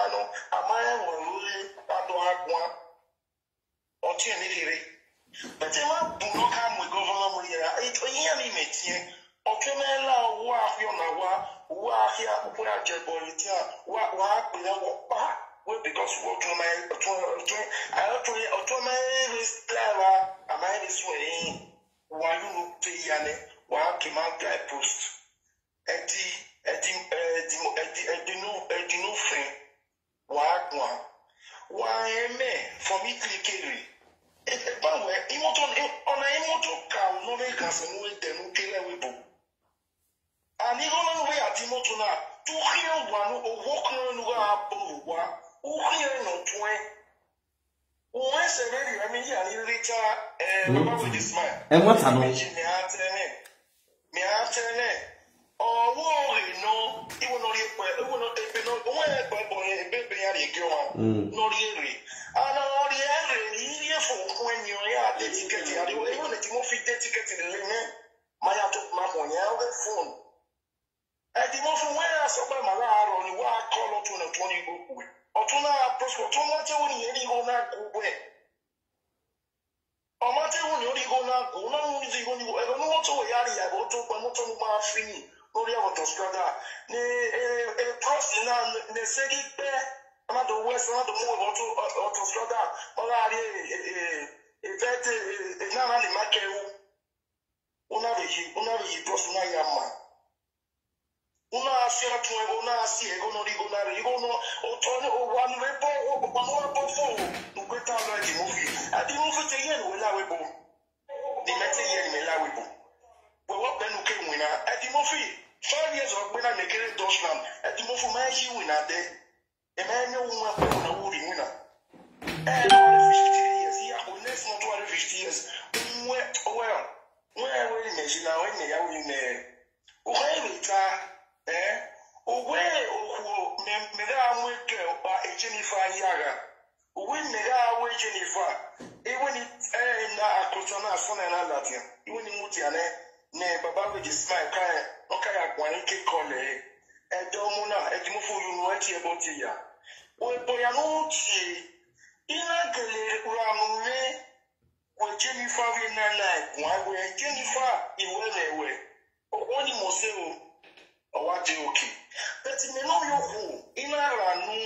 anụ amaghị nwere adụ ɔte ne lere bɛtɛ ma bu no ka mo gɔvɔna mo yɛra onyia mi mɛ tiɛ ɔtwe mɛ la wo afi ɔna wa wo afi akoko adzɛ bɔli tia wa wa akpɛlɛ wɔ pa wo because wo tɔ ma yɛ tɔ tɔ ayɔ tɔ yɛ ɔtɔ ma yɛ bi tila la ama yɛ bi sɔ yɛ wa yi no te ya nɛ wa kema guy post ɛti ɛti ɛdi ɛdi ɛdi no ɛdi no fɛ wa gbɔn wa yɛ mɛ from italy kele banwe imoto ona imoto ka unove kase mu etenu kele webo ani gona we ati moto na tu khie wa no owo kono no ga abo wa u khie no twen Uwe seberi emi yi ani richa eh baba with smile. E nwata no. Mi ha tene. Mi ha ọwụghị nonweye ekpe bụ onye ya nwa ana ọrịa na-eji mofi de tiketi rime manya tụpụnapụ ụnyaahụ fon edimofi na-arụ n'iwu aka ọlụtụ na otu onye igbo kwuwe ọtụna prosper ọtụmatewu na eri na-agụ ugwe ọmatewu na na-agụ ụlọ ego n'ụtụ ya rị ya bụ otu ụkpa n'ụtụ afọ lórí àwọn tó ṣúgbọ́dá na trọ́ọ̀sì náà ní sẹ́rí na ọmọdé wẹ́sì ọmọdé mú ọtọ̀ ṣúgbọ́dá ọlọ́rí ìfẹ́tẹ̀ náà ní mákẹ́wò unari o unayama unaasi atue unaasi egonori gonari igono otone owanwebo obanwabo fo nukwetalo adimufi adimufi teyen welawebo dimete yen melawebo mofi five years of gbena na ekere dutchland ɛdi mofi ma ɛyi win ade ɛma ɛnyɛ wɔn akpɛmu na wɔn rin wina ɛyɛ na wɔn fifty years yi ako next month wɔn years nwɛ well nwɛ wɔn ɛyɛ na ɛyi na wɔn ɛyɛ yawo yi na ɛyɛ wɔn ɛyɛ wita ɛɛ owe okuo mmemme a wɔn eke ɔba egye nifa ayi agha owe mmemme a wɔn egye nifa ewe ni ɛyɛ na akutɔ na afɔ na ɛna latin ewe ni mu tia na ɛyɛ ne baba bɛgye smile kae ɔkae akwani kekɔle ɛdɔ mu no a adwumufo yi no atie bɔ tie ya wɔbɔya no tie ina gele ramure wɔgye nifa wi nana akwai wɔgye nifa iwe na ewe ɔwɔni mɔ se o ɔwa de oke bɛti mɛ no yɛ ho ina ranu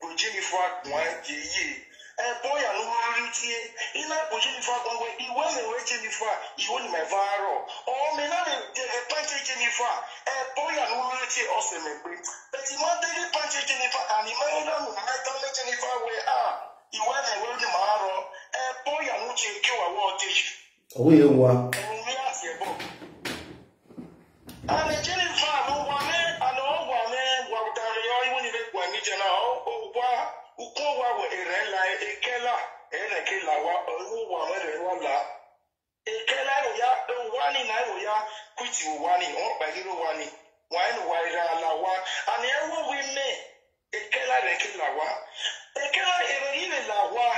wɔgye nifa akwai de yie. ebo yà ló rúrí tiẹ̀ ilé àpòjì ní fa gbọ̀ngbẹ̀ ìwé mẹ̀wé jẹ́ ní fa ìwé ní mẹ̀fà rọ̀ ọ̀mẹ náà lè jẹ ẹ̀pẹ́ntẹ́ jẹ́ ní fa ẹ̀pọ̀ yà ló rúrí tiẹ̀ ọ̀sẹ̀ mẹ̀gbẹ́ bẹ̀tì máa délé pẹ́ntẹ́ jẹ́ ní fa àní mẹ́rin náà nù mẹ́ta mẹ́jẹ́ ní a elekela wa ewu wa mere ruo la ekele ro ya ewani na ro ya kwiti wani on pagiro wani wani wa ira la wa ani ewu wi me ekele re ki la wa ekele ere ile la wa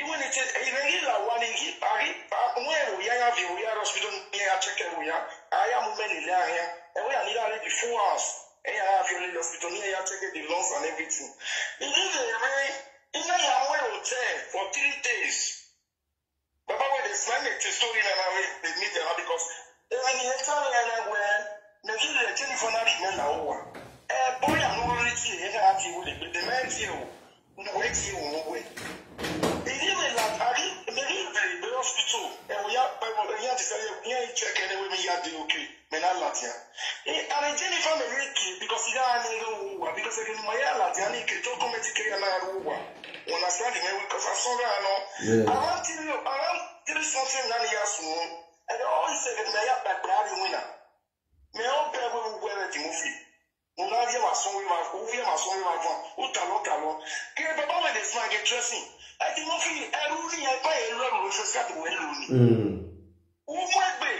iwe ni te ere la wa ni ki pari pa ya ya vi o ya hospital ni ya check ero ya aya mu meni le ahia ya ni la re before us eya ya vi o le hospital ni ya check the lungs and everything ilé ìrìn Even away hotel for three days. Bàbá wẹ̀ dey fly me to story eh, eh, na na wey eh, dey meet dem because even the hotel yẹn na wẹ̀ Nàìjíríà dey change for náà ṣùgbọ́n náà wà. Ẹ bóyá àwọn orí tí yẹn náà ti wọlé gbèdémẹ́ntì o, wọ́n ti wọ́n wẹ̀ hospital ɛwɔ ya bɛbɔ ɛnya ti sɛ ɛnya check ɛna ɛwɔ mi ya di okay mɛ na latia ee ani jennifer mɛ yɛ ke because ya ni yɛ wo wa because ɛdi ma ya latia ni ke tó kɔmɛti kiri ɛna yɛ wo wa wɔn na sani mɛ because asɔrɔ yɛ no around three around three something na ni ya sun ɛdi ɔyìn sɛ ɛdi mɛ ya Onaye wason wiwa, ouye wason wiwa jwan, ou talon talon. Kere baba wè de swan ge tresin, e di wò ki ẹrú ni ẹ bá ẹrú ẹrú lọ sọsí àti wẹ́ẹ́ lóni. Wọ́n mú ẹgbẹ́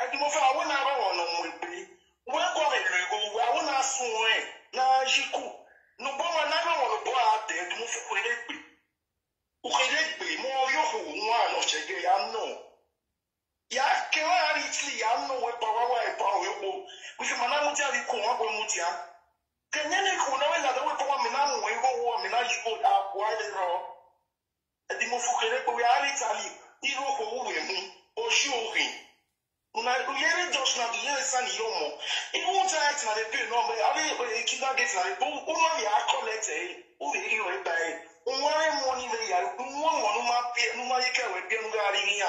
ẹ di wọ́n àwọn náà bá wọ̀ ọ̀nà mú ẹgbẹ́. Wọ́n kọ́ ẹ̀rọ ẹ̀gọ́ àwọn náà sùn wọn ẹ̀ náà yí kù. Nùgbọ́n wọn náà wọ̀ lọ́bọ̀ àtẹ̀ ẹ̀dùn mú fún ẹgbẹ́. Ẹgbẹ́ mọ yóò wọn àná ṣẹ̀gẹ̀ yà nù. Yà kẹwàá rí ti yà nù ẹ̀pà wáwá ẹ̀pà kushimana muti ali kuma kwa muti ya kenyane kuna we nadawe kwa mina mwengo wa mina yuko akwa ro edi mo fukere kwa ali tali iro ko uwe mu oshi ohi una uyere josh na duyere sani yomo ibu no na ya ya ike wee bịa ngagharị ihe ya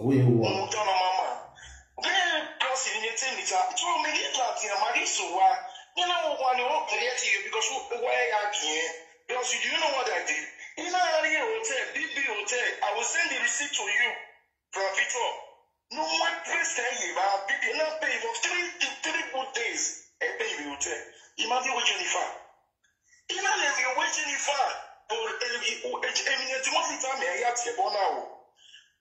owó yẹn wọ. mo dáná máa mà bẹ́ẹ̀ kan sì ní you know what I did iná àárín hotel bb hotel I will send the receipt to you from Victor no one place tell you ba bb pay for three to three days pay the hotel ìmọ̀ bí wọ́n jẹ́ nífà iná lè fi owó jẹ́ nífà ẹ̀mí ẹ̀tí wọ́n fi tá mi ẹ̀yà tiẹ̀ bọ́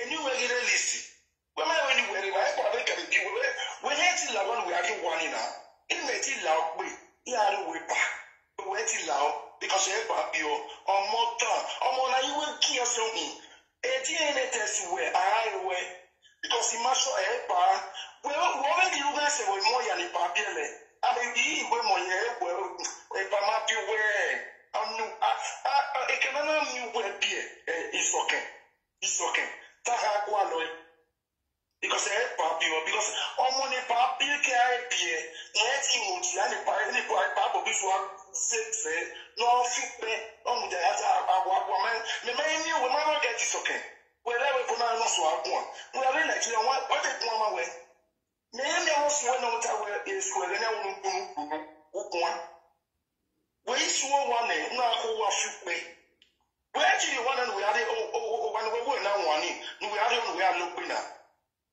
eni wɛgi na lisi wɛma yɛ wɛni wɛri wɛyɛ kɔ abɛn kabi bi wɛ wɛnyɛ ti la wɔn wɛ adi wani na eni mɛ ti la ɔkpe yɛ ari wɛ ba wɛ ti la ɔ because yɛ ba bi ɔ ɔmɔ ta ɔmɔ na yi wɛ ki ɛsɛ hu eti yɛ ne tɛ si wɛ ara yɛ wɛ because ima sɔ yɛ ba wɛ wɔ bɛ di wɛ sɛ wɛ mɔ yanni ba bi lɛ abe yi wɛ mɔ yɛ wɛ ɛba ma bi wɛ anu a a ekele na mi wɛ bi yɛ ɛ isɔkɛ isɔkɛ taha ko aloe because ẹ pa bi wọn because ọmọ nípa bí kí ẹ bì ẹ ẹ ti wò di ẹ nípa ẹ nípa ẹ pa bòbí fún wa ṣe fẹ lọ́ọ́ fi pẹ́ ọmọ ìjà yàtọ̀ àwọn àgbọ̀ mẹ́ mẹ́mẹ́ yín ní ìwé mẹ́mọ́ gẹ̀ẹ́tì sọ̀kẹ́ wẹ̀rẹ́ wẹ̀ bọ́ We lọ́sọ̀ àgbọ̀ wọ́n yà ní We are wọ́n tẹ̀ kún ọmọ wẹ̀ mẹ́yẹ́ ní We sùn wọn náà wọ́n ta wẹ̀ èsù ẹ̀rẹ́ náà wọ́n kún wọn wọ́n kún wọn wọ́n yìí We wọn wọn náà wọ́n akọ wọn fi pẹ́ Where do you want to wɔwɔ na wɔne no weade we wɛ alo gbe na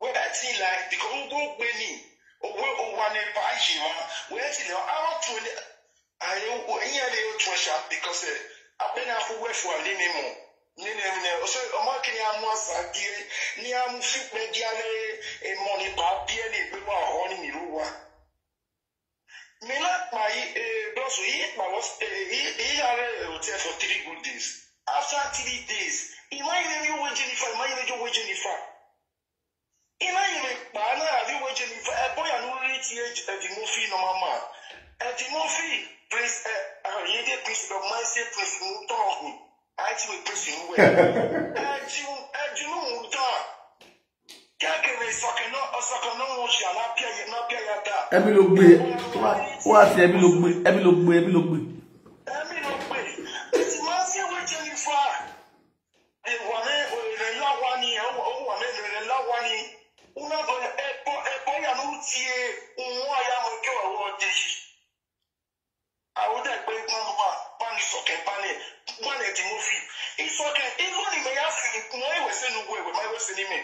wɛɛti la bikɔ wogbɔ gbe ni owó ɔwane pa ayi wa wɛɛti la awa tu ne ayɛ wo eya de yɛ tu ɛhyɛ because ɛ abɛn afɔ wɛfu ale ne mu ne ne mu ne ɔsɛ ɔmo akele amu asadeɛ ne amu fipɛ di ale emɔ ne paapie ne ebe wa ɔhɔ ne miru wa mina kpa yi ee dɔsɔ yi kpa wɔ ee hotel for three good days after three days iná yìí ni wọ́n jẹ́ nífa iná yìí ni wọ́n jẹ́ nífa iná yìí ni pàá náà rí wọ́n jẹ́ nífa ẹ bóyá ní orí ti ẹ̀dínmọ́fì nọ́mà mà ẹ̀dínmọ́fì prince ẹ yìí dé prince bẹ́ẹ̀ máa ń ṣe prince ní tọ́ọ̀gùn àti wọ́n prince ní wẹ̀ ẹ̀dínmọ́wù tán kẹ́kẹ̀rẹ́ ìsọ̀kan náà wọ́n ṣe àlàáfíà yẹn náà bí ẹ̀yà dá. ẹbí ló gbé ẹbí ló gbé ẹbí ló gbé ẹbí ló gbé. ihe nwa ya bụ nke ọwa ọdịghị awụdekpe gbanwa pani sọke pani gbaneti mofi ịsọke ihe n'ime ya si nwa ewesi n'ugwu ewe ma ewesi n'ime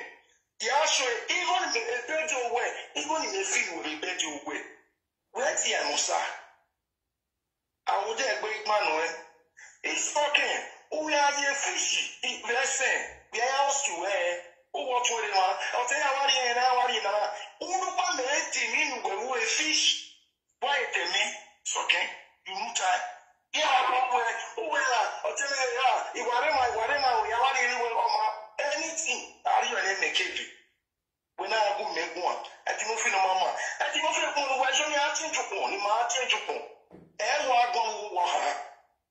ya shọ ihe n'ime ebe dị uwe ihe n'ime fi were ebe dị uwe wee ti ya musa awụdekpe gbanwe ịsọke ụya dị efushi ịkpese bịa ya ọsụ wee ụbọchị were na ọtị ya awarị ihe na awarị na unu kwala eti mi nugoro uwe fish gwa soke ya uwe na ọtịna ya igware ma ya awarị iwe ọma anything arịọ na emekebi wena agụ mmegbu a na mama achị ma achị agụ ụwa ha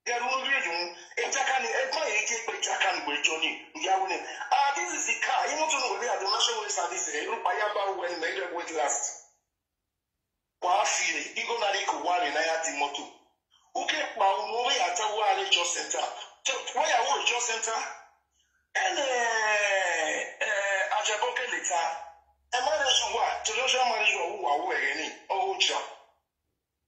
There nri be you. Ejakani, Ekoye, Ejakani, Bechoni, Yawune. Ah, this is the car. You want to know where the National Rail Service is? Look, a wait last. Kwafile, Igo ya Naya Timoto. Uke, Maunowe, Ata, Wale, Joe Center. Where are we, Joe Center? And, eh, Ajaboke, Lita. And, my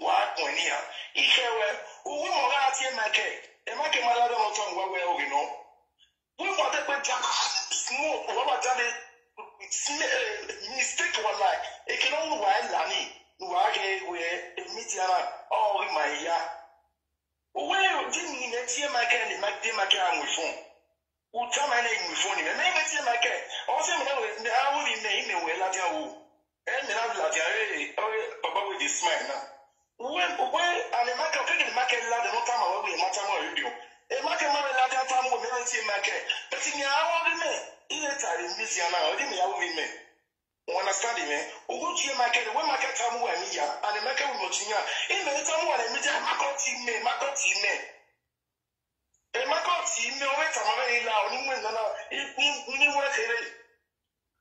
wa waonia ihewe uwe ati mora atie make emake malada no tong wawe ogino we wata pe ta smoke wa wata de mistake wa like e kino wa lani wa ke we emiti ara o we ya uwe di ni na tie make ni make di make amu fun uta ma na imu fun ni me me tie make o se me na we na awu ni me ni we ladi awu e me na ladi are o baba we dey smile now uwe uwe animaka oke gini make lade no tama wabu ye mata mwa yudio e make mame lade ata mwa mele ti make peti nye awa bime ile tari mbisi ya nao dimi ya uvi me understand me ugo tiye make we make tamu wa niya animaka umo tinya ime tamu wa ne mija mako ti me mako ti me e mako ti me owe tamabe ila onimwe nana niwe kere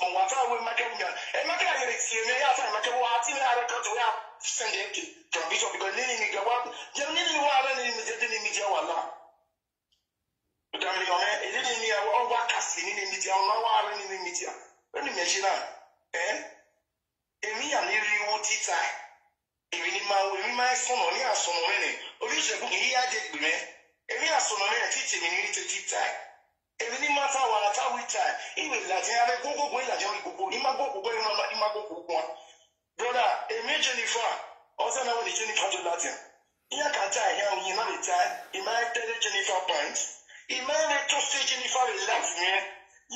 mo wà fún àwọn ẹ̀mẹ́kẹ́ wù mí ẹ̀mẹ́kẹ́ yà yẹrẹ tiẹ̀ mẹ́ yà fún ẹ̀mẹ́kẹ́ wà á ti ní ààrẹ kan tó yà sẹ́ndẹ̀ ẹ̀kẹ́ from bishop because nínú mi jẹ wá jẹ nínú mi wá alẹ́ nínú mi jẹ nínú mi jẹ wà náà dàmì ọ̀nà èyí nínú mi ọwọ́ kásì nínú mi jẹ ọ̀nà wà alẹ́ nínú mi jẹ ẹni mi ẹ̀ṣin náà ẹ̀ èmi yà ní rí owó títà èmi ní máa èmi máa ń sọnà ní àsọnà mẹ́rin oríṣiríṣi ẹ̀kú kì í yá èmi ní máa táwọn ará táwọn ìta ìwé ìlàjì arẹ gbogbogbò ìlàjì orí gbogbo ní máa gbogbogbò ní máa gbogbogbò wọn. broda èmi jennifer ọsẹ náà wọn ni jennifer tó láti hàn ìyá kàtà ìyá òun yìí náà lè ta ìmọ̀ ẹ tẹ́lẹ̀ jennifer pint ìmọ̀ ẹ tó ṣe jennifer relax yẹn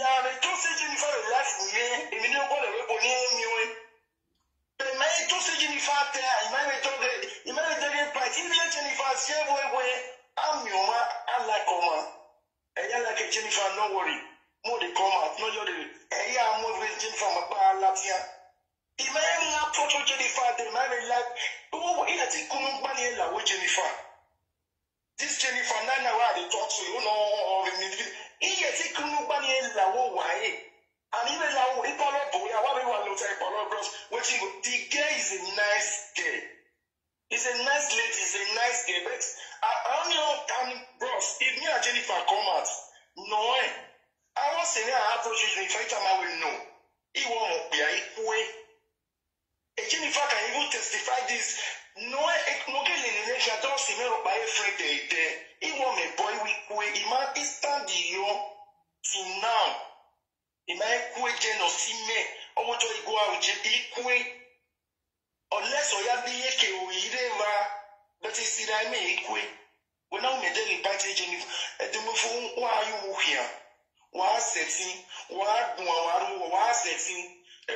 yàrá rẹ tó ṣe jennifer relax yẹn èmi ní ọgbọ́n rẹ̀ wẹ́pọ̀ ní ẹ̀mí wẹ́ ìmọ̀ ẹ tó ṣe jennifer tẹ ìmọ̀ ẹ tó ṣe jennifer pint ìmọ̀ ẹ jennifer ṣẹ́ wẹ́wẹ́ àmì ọmọ alákọ̀ọ́mọ ɛyɛ like jennifer no worry mo de come out no yɔre ɛyɛ a mo de jennifer mo ba latia ìmọ̀ ẹ̀ ń apọ́tò jennifer dèrè máa rẹ̀ la owó ìyá tí kunu gbani ẹ̀ làwọ̀ jennifer this jennifer náà náà wà dey talk to you know. ọ̀rẹ́ mi níbi ìyá tí kunu gbani ẹ̀ làwọ̀ wáyé and even làwọ̀ ìpàlọ́ bòwe àwọn àbẹ̀wò àlọ́tà ìpàlọ́ bros wetin go the girl is a nice girl. He's a nice lady, he's a nice guy, but àwọn yóò tán bros ìní àjẹni fà combat nọ́ọ̀ ẹ̀ àwọn sì ní àápọ̀jù ní fighter máa wẹ̀ nù ìwọ ọmọ pè á ikú ẹ̀ àjẹni Jennifer can even testify this no. nọ́ọ̀ ẹ̀ mọ̀gẹ́lì ní lẹ́kì àtọ́sí mẹ́rọ pa every day dẹ̀ ìwọ ọmọ ẹ̀bọ̀ ìwé He ẹ̀ ìmá stand the yọ to now ìmá ikú ẹ̀ jẹ́ nọ sí mẹ́ ọmọjọ́ ìgbó àwùjẹ ikú ẹ̀. ọlesọ ya bụ ihe kewe ire ma betesiri ame ekwe wena umedeli pati ejeni edumefu wayo uhia waasẹtin waadun àwọn arúgbó waasẹtin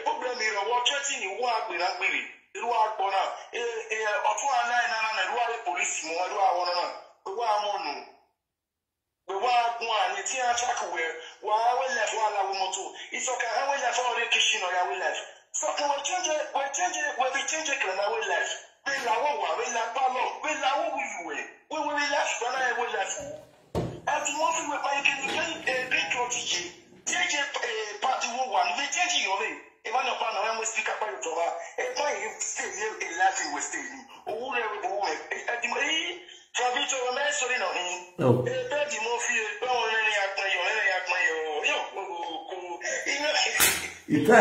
wọ twenty ni wọ agbèrè agbèrè irú agbọ náà ọtún anáì ruo polisi a ṣàkùwẹ wàá wẹlẹ So it will change it, will change it, will be changing in our life. We love one, we love Palo, we love who you were. We will relax when I will laugh. As most of my community, a big protege, eh, change a eh, party one, We change your name. Ìwọ́n náà pàánù ẹ̀mú síkà pàánù tọ́ba ẹ̀fọ́ yìí ṣe ní ìlàjì wẹ̀sẹ̀ yìí owó rẹ̀ wẹ̀ owó rẹ̀ ẹ̀dìmọ̀ yìí tàbí tó ọmọ ẹ̀ sọ̀rọ̀ náà yìí. Bẹ́ẹ̀ dì mọ́ fi báwọn ẹ̀rìn àpẹyọ̀ ẹ̀rìn àpẹyọ̀ yóò kó kó iná. Ìtẹ́.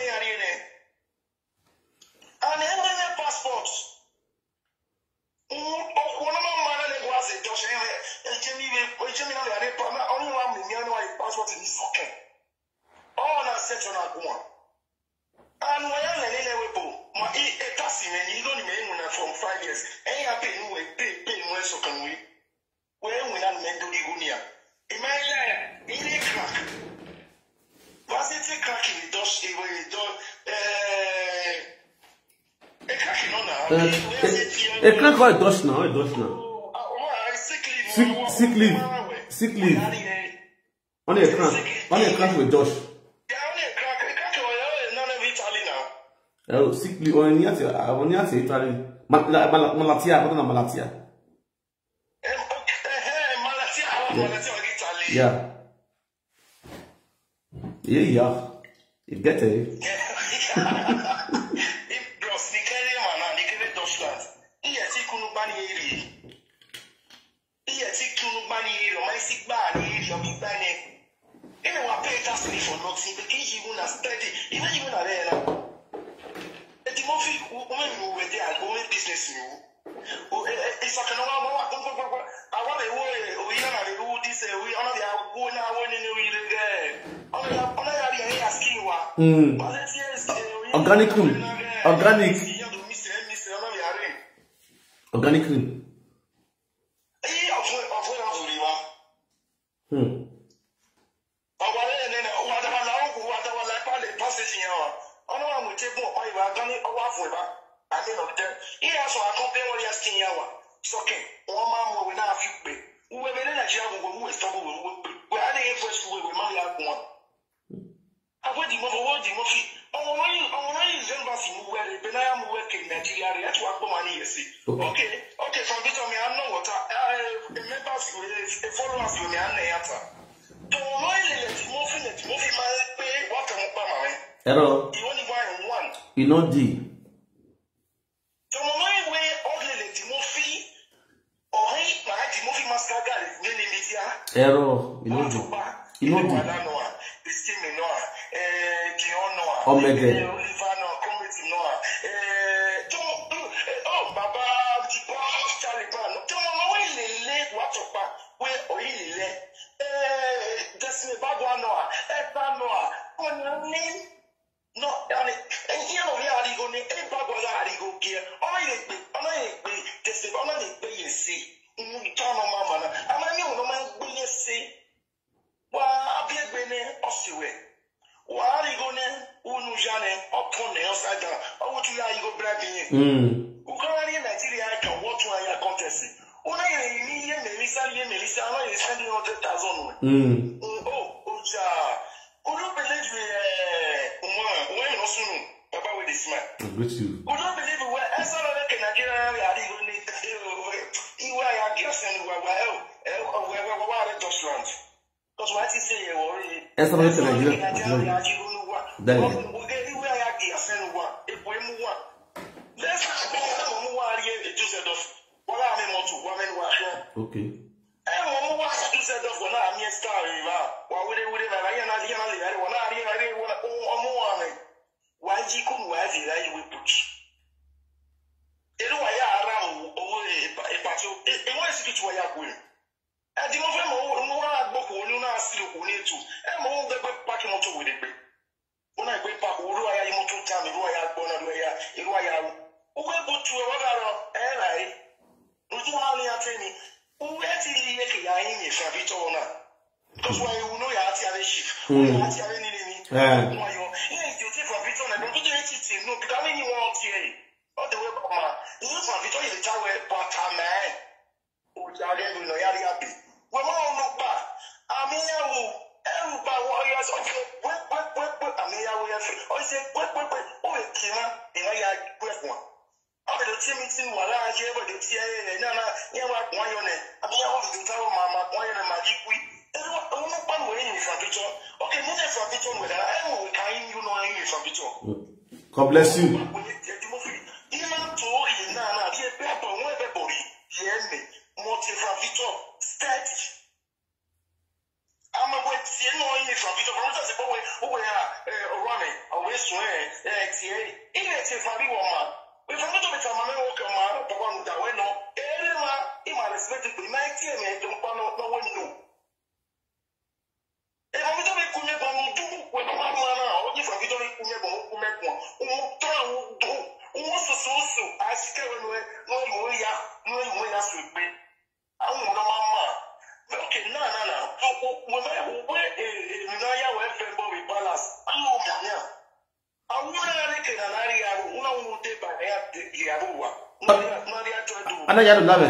فعلا ملاتيا بدنا ملاتيا ملاتيا ملاتيا يا يا يا Dranik. followers yòó ní à ń nà yàtà tòun ọ̀yìn lè ti mú fún lè ti mú fi máa ń pé wọ́n fẹ́ mú pa màmí. ẹ̀rọ ìwọ ni wọ́n ń wọ́n. iná dì. tòun ọ̀yìn wé ọ̀lẹ̀ lè ti mú fi ọ̀hìn màá ti mú fi máa ṣága ní ní mídíà. ẹ̀rọ iná dì iná dì. ọmọ ẹgbẹ́. ase ntɔnɔ ma ma na ama ne wɔn ma gbɛ se waa abia gbɛ ne ɔsi arigo ne unu ya ne ɔtɔn ne ɔsa gana ɔwɔ tu ya arigo bi nye. ثبتت العجلة دايما agbẹ́dẹ̀gbẹ̀ náà tí èmi ẹ̀jẹ̀ ń pamọ́ ọ̀pọ̀wọ́ nù. èèmọ̀ bí tọ́bi kun yẹ̀bọ̀ ní ojú wẹ̀ ní wàá máa náà ọ̀rọ̀ nífọ̀ọ́ bí tọ́bi kun yẹ̀bọ̀ ó kun mẹ́kùn òun tọ́ àwọn dò òun sòsòsò àṣìkẹ́wẹ̀ ni wọ́n yìí wọ́n ya wọ́n yìí ya sùn gbé àwọn ọ̀nà máa máa ok náà náà náà wọ́n mẹ́ wọ́n èèmì náà yà wọ́n fẹ́ bọ́ wí balance àwọn ọ̀gá náà àwọn náà ní kẹ̀nà náà rí yàrá òun náà wọ́n dé bàrẹ́ yàrá wa. Ana yàrá lábẹ́.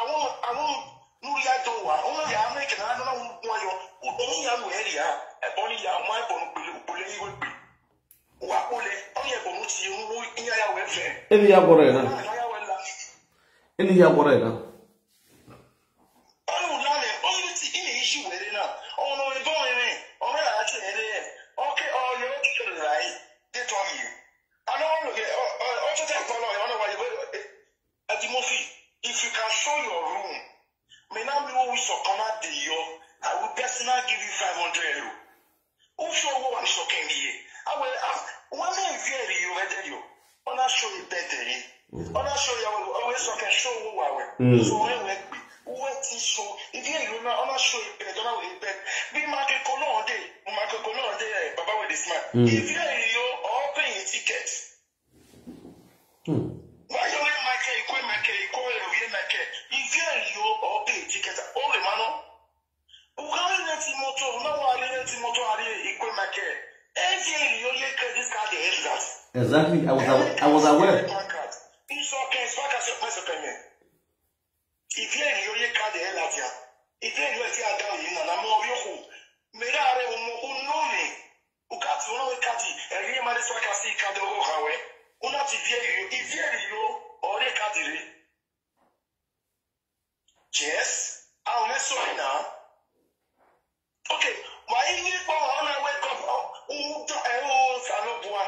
àwọn àwọn nuri adzo wa ɔmo yà amẹ kẹkẹ nanu náà wọn gun ayọ ɔmo yà wọ ẹ yà ɛbɔ yà ɔmo ayibɔ no gbele gbele yi wà kpolẹ ɔmo yà bɔ ti yẹ ŋu wo ìyá yà wọ ɛfɛ. ɛni yà gbɔdɔ yɛ náà ɛni yà gbɔdɔ yɛ náà. you can show your room now menam bi come out the yɔ i will personally give you five hundred euro o fi I will ask. When ye here you wọn you, ìfi ẹ̀rí show you dẹ̀ yọ wọn náà show you. I will wọn náà show yàwó ọwọ́ sɔkɛ show owó wa wẹ̀ so wọ́n wẹ̀ gbé wọ́n ti so you. èyí wọn náà wọn náà show ibẹ̀ dọ́là wọ̀ ibẹ̀ bí makeko náà dé makeko náà dé ẹ̀ baba wẹ̀ dé smart If ẹ̀rí yọ ọ̀ pẹ̀yìn ticket. moto unawa aliyeti moto aliye iko make every yole credit card dey help that. exactly i was aware i was aware. nsọkẹ nsọkẹ sọ pẹsẹ pẹmẹ ìdí ẹ̀rí yole card dey help that ya ìdí ẹ̀rí yole ti ada oyin nana mọ yòókù mẹrẹ ààrẹ ọmọ onóòlì ukati unawe kati ẹ̀rí yẹn máa ní sọkẹ sí ìkadé owó kàwé unati ìdí ẹ̀rí yó ìdí ẹ̀rí yó ọ̀rẹ́ kadìrí. yes àwọn mẹ́sàn-án náà. Okay, ma ihe ịkpọ ọ na-ewekọ ụjọ ewu salụ bụa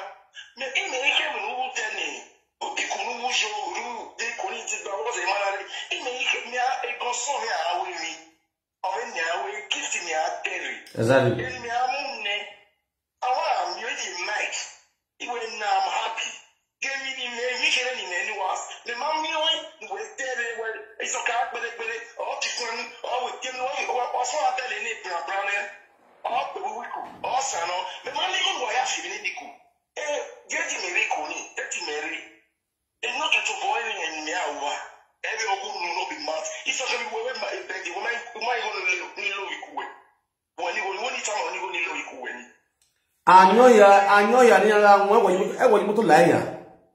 ma ime ihe mere wute na obikuru wujo ru dekuri ti gba ọzọ ịmararị ime ihe mịa ego sọ ya awiri ọrị na awe kisi na ateri ime amụ nne awa am yoji mic iwe na am happy gemi ni me mi kere ni me ni was me mamu yowe ɔfɔ abɛlɛ ne brabra ne ɔbɛ wiwi ko ɔsan no mɛma ne ko wɔ ya fi mi ne di mi ri ko ni eti mi ri enu tutu bɔ ɛni ɛnyimɛ awa ɛbi ɔbu nu n'obi mat ifɛfɛ mi wɔ ɛma ɛbɛdi wɔn ayi wɔn ayi wɔn ni lo iku wɛ wɔn ni wɔn ni wɔn ni tama wɔn ni wɔn ni ni. anyɔya anyɔya ni ara ŋun ɛwɔ ni moto la yà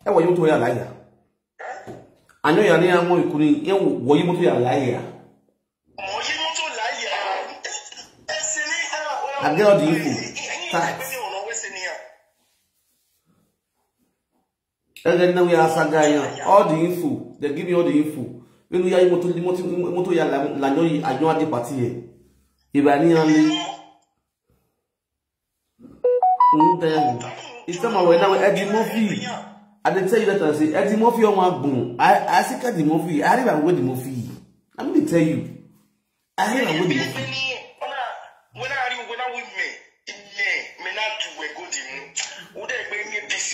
ɛwɔ ni yà la yà ni ara ŋun ikuni ɛwɔ ni moto yà la and get all the info. Tax. And then now we are Sagaya. All the info. They give me all the info. When we are able to motor motor ya la no yi ajo the party here. Ibani ani. Nten. It's time we now Eddie Murphy. I didn't tell you that I say Eddie Murphy on one boom. I I see Eddie Murphy. I arrive and wait the Murphy. Let me tell you. I arrive and the Murphy.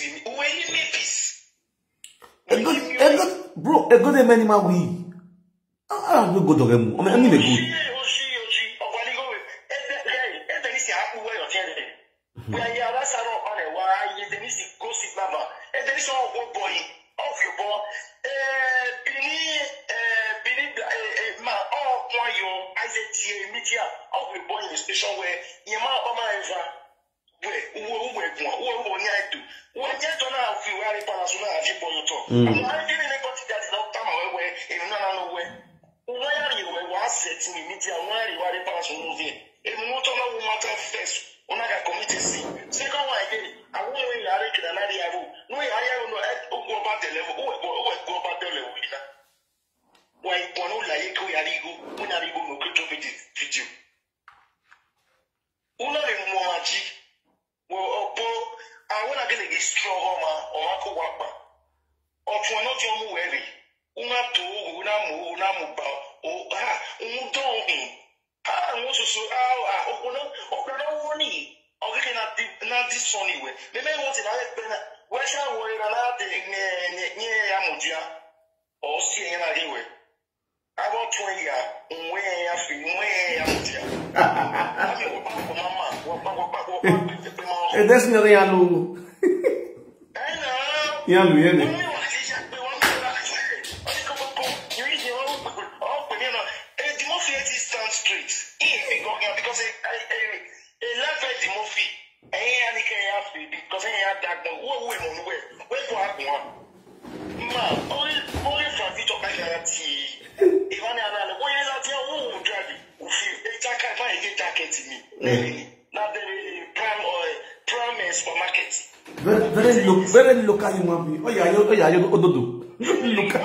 peace ni òun ẹni ní peace. ẹgbẹ́ ẹgbẹ́ bro a good. ni máa wí. ah ah good gbọdọ̀ rẹ mu ọmọ ẹni lè Mm. Eh. Now the is prime oil, prime in supermarket. Very, very, lo very local human being. Oya, oya, oya, ododo. Local.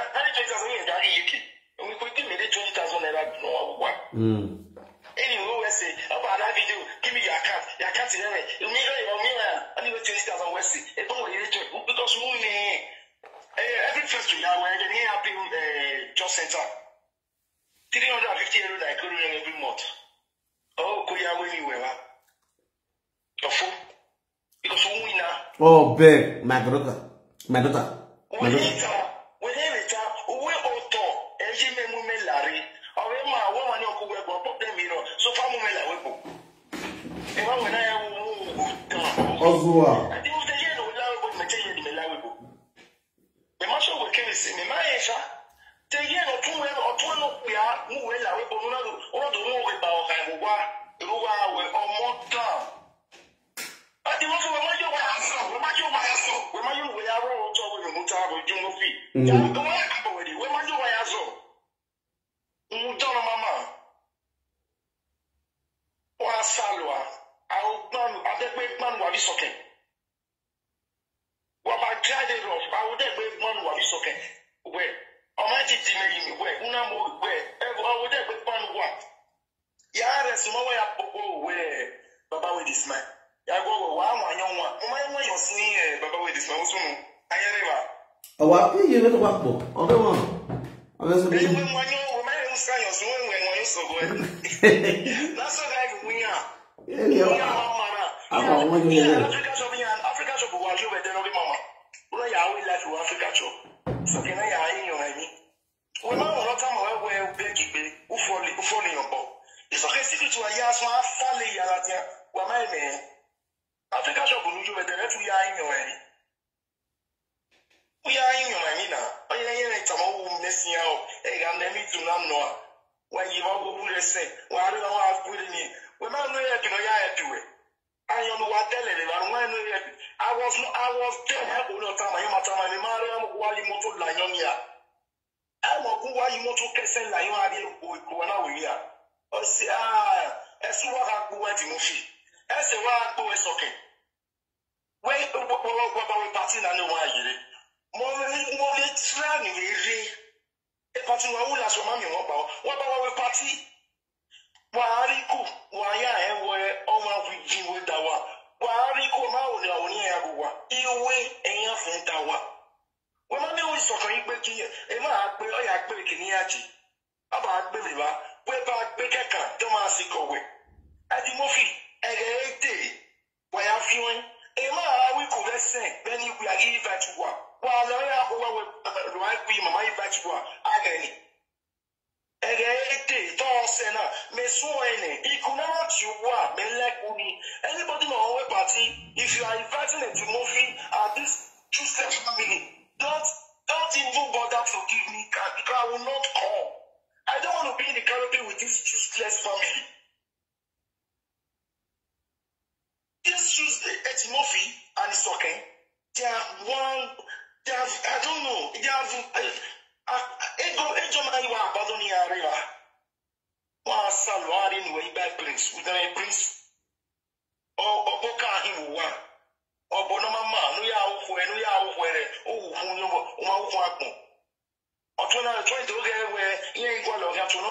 ẹni twenty thousand yẹn darí yìí kì òun kò tí twenty thousand naira dùn wọn wá. ẹni ìwé wẹsẹ ọba àná fídíò give me your account your account rẹ mi rẹ ìwọ mi rẹ ẹni wẹ twenty thousand wẹsẹ ẹgbọn wọ yẹn jọ because wọn ní every first week àwọn ẹni ní happy job center three hundred and fifty euro like euro every month ọ kò yà wẹ ni wẹ wa because wọn win na. ọ bẹẹ my daughter my daughter. は agani ɛgɛ ete tɔɔsɛ na mɛ suwɛni ikunara ti wa mɛ lɛkuni anybody ma wɔn wɛ if you are inviting a movie at this two step family don't don't even bother to give me card because i will not come i don't want to be in the karaoke with this useless family. This Tuesday, Eti Murphy and Isoken, they are one, they have, I don't know, they have, Ah, ah, ego ma iwe agbado na ya rịa nwasa lụgharị n'uwe ibe prins udere prins ọkpụka ahụ ụwa ọ bụ nọma mma nụ ya awụkwere nụ ya awụkwere ụwụkwụ nwa akwụkwọ akpụ ọtụna chọịta oge wee ihe ịgwala ọga tụrụ.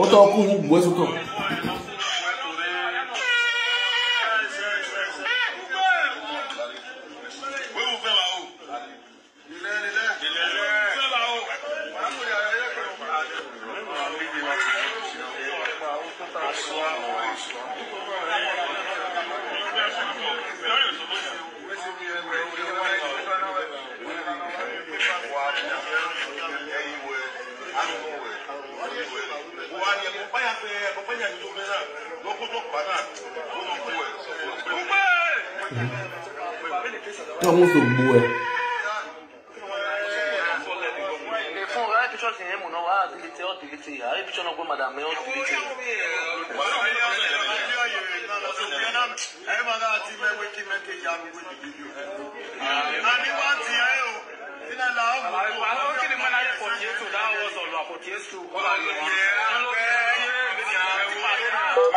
ó tọ́ kú gbọ́ sókàn. tó mú tó gbó ẹ. Àwọn akíni mọ́lá yẹ kò tí èso dáwọ́ sọ̀rọ̀ àpò tí èso. Wọ́n á lè yẹ ẹgbẹ́. Thank you.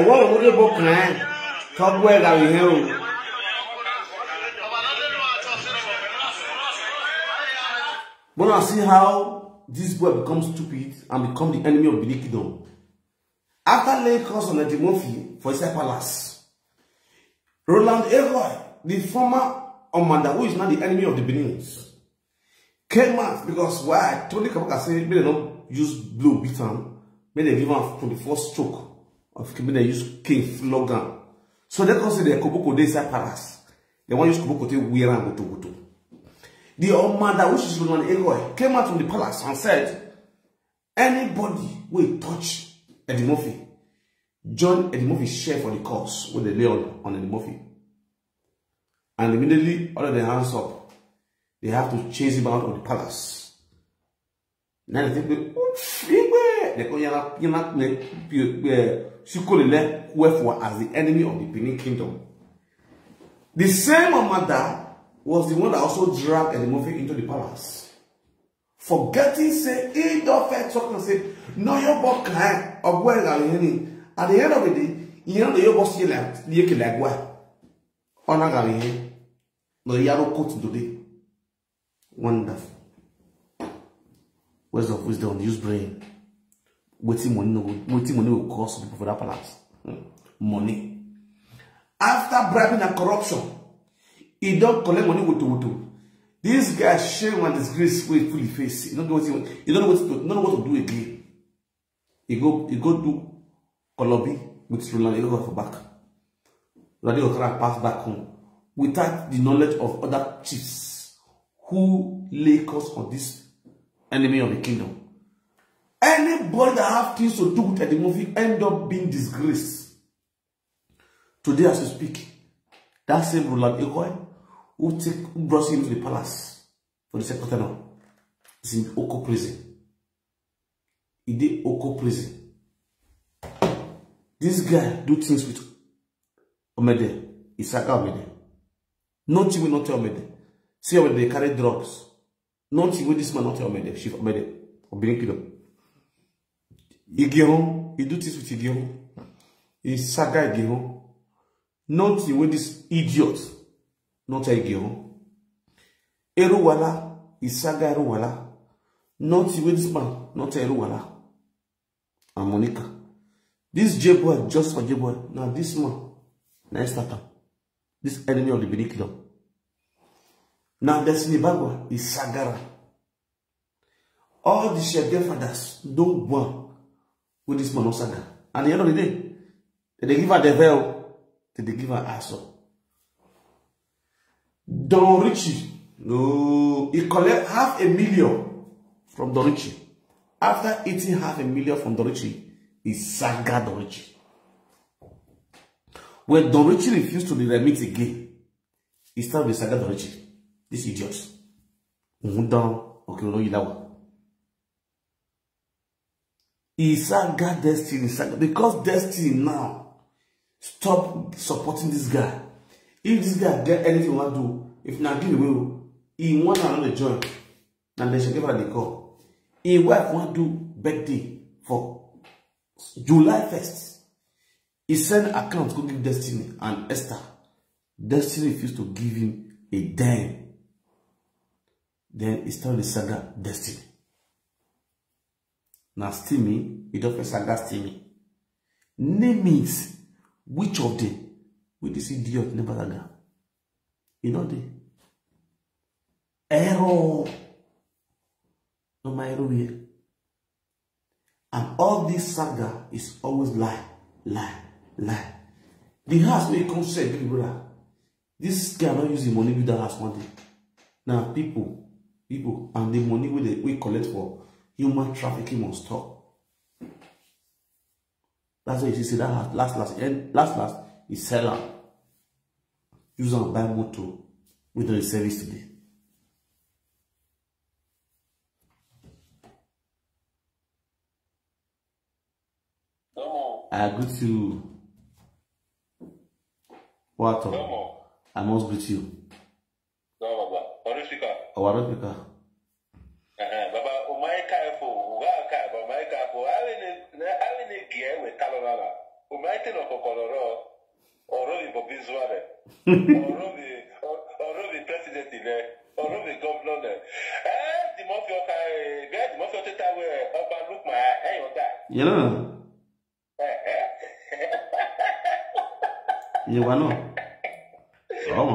ọwọ́ òun lè bọ̀ kàn án tọ́gbọ́ ẹ̀ làwọn èèyàn o. When I see how this boy becomes stupid and become the enemy of Benin Kingdom. After laying curse on Eddie Murphy for his palace, Roland Elroy, the former Omanda, who is now the enemy of the Benins, came out because why? Tony Kabaka said, use blow beat am make dem give am twenty-four stroke of make dem use king flog am so dem come say dem koboko dey inside palace want to use koboko take wear to go to. the omanda which is roman Eloy, came out from the palace and said anybody wey touch edimofi join edimofi share for the cause with the lay on on edimofi and immediately all of dem hands up they have to chase him out of the palace na le ti gbe igbe le ko yala yala ne pie gbe sukole le wherefore as the enemy of the Benin kingdom the same Amada was the one that also dragged Edmofi into the palace forgetting say he don first talk and say noyobo kan ọgbọ ìràwọ̀ yẹn at the end of the day ìyẹn lè yọbọ sí ilé kele ẹgbẹ ọ̀nà ìràwọ̀ yẹn lọ yàrá kóòtù dòde wonderful. Words of wisdom, use brain. Waiting money, waiting money will cost people for that palace. Hmm. Money. After bribing and corruption, he don't collect money with Toto. This guy shame and disgrace with fully face. You don't know what he don't know what to, do know what to do again. He go he go to Colombia with Roland. He go for back. Roland Okara pass back home without the knowledge of other chiefs who lay cause on this enemy of the kingdom. Anybody that have things to do with the movie end up being disgraced. Today, as we speak, that same Roland Ekoy who take who brought him to the palace for the second tenor is in Oko prison. He did Oko prison. This guy do things with Omede, Isaka Omede. No Chiwi, no Omede. See Omede, they carry drugs. Not even this man, not your mother. Omede, Chief Omede, Obirikido. Igeron, he do this with Igeron. He saga Igeron. Not even this idiot, not Igeron. Eruwala, he saga Eruwala. Not even this man, not Eruwala. And Monica. This J-boy, just for J-boy, now this man, now start This enemy of the Bini kingdom. Now Destiny Bagua is Sagara. All the Shege fathers don't want with this Manosaga. At the end of the day, they give her the veil, they give her asshole. Don Richie, no, he collect half a million from Don Richie. After eating half a million from Don Richie, he saga Don Richie. When Don Richie refused to be remit again, he started with saga Don Richie this idiot òun dán òkè olóyè láwà ìsága destiny ìsága because destiny now stop supporting this guy if this guy get anything he wan do if na give away o he one and another join na leshekeba the call a wife wan do birthday for july 1st he send account go give destiny and esther destiny refuse to give him a dime then it's not the saga destiny. Now, steamy, it offers saga steamy. Name it, which of the, with this idiot never saga. You know the error, no my error here. And all this saga is always lie, lie, lie. The house wey come sell big brother, this guy no use him money build that house one day. Na people people and the money we dey wey collect for human trafficking must stop that's why you see that last last end last last is e sell am use am buy motor with the service today. I greet you. What? I must greet you. وربك baba o ma ye kaa fo o b'a kaa ba o ma ye kaa fo hali ni hali ni gɛɛ bɛ kalo la la o ma ye tɛnɛ kɔkɔrɔ rɔ ọ̀rọ̀ ìbò bí zuwa rẹ̀ ọ̀rọ̀ bí pẹ́sidẹ̀ntì rẹ̀ ọ̀rọ̀ bí gọ́vnọ̀ rẹ̀ ẹ̀ dìmọ́fì ọkà ẹ̀ dìmọ́fì ọtẹ́tà wẹ̀ ọba lukma ẹ̀yìn ọ̀tà. yẹlẹ. ìwà náà ọmọ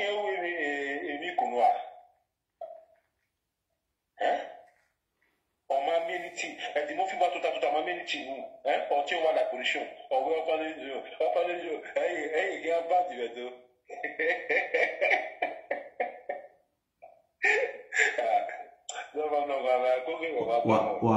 èmi kùnú à ọmọ amẹ́nitì ẹ̀dì mọ́fí bá tuta tuta ọmọ amẹ́nitì wù ọtí wà láì pòlíṣọ̀n ọ̀wé ọ̀pánẹ́jọ ọ̀pánẹ́jọ ẹ̀yìn ẹ̀yìn kí á bá dìbẹ̀ tó. Wa, wa, wa,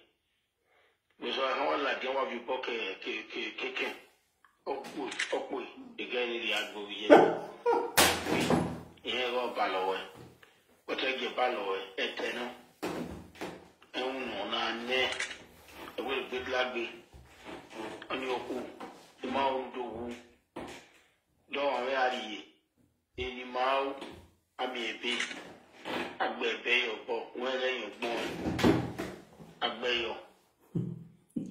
nso ahụ ọla gị nwa gị bọ keke ọkpụ ịgaghị ri agbụ ihe ihe ọ balọwe ọtọ gị balọwe etenụ enwunụ na-anye ewe gbedlagbe onye okwu ịma udogwu dọwara ariye enyi ma amị ebe agba ebe ya ọgbọ nwere ya ọgbọ agba ya ọgbọ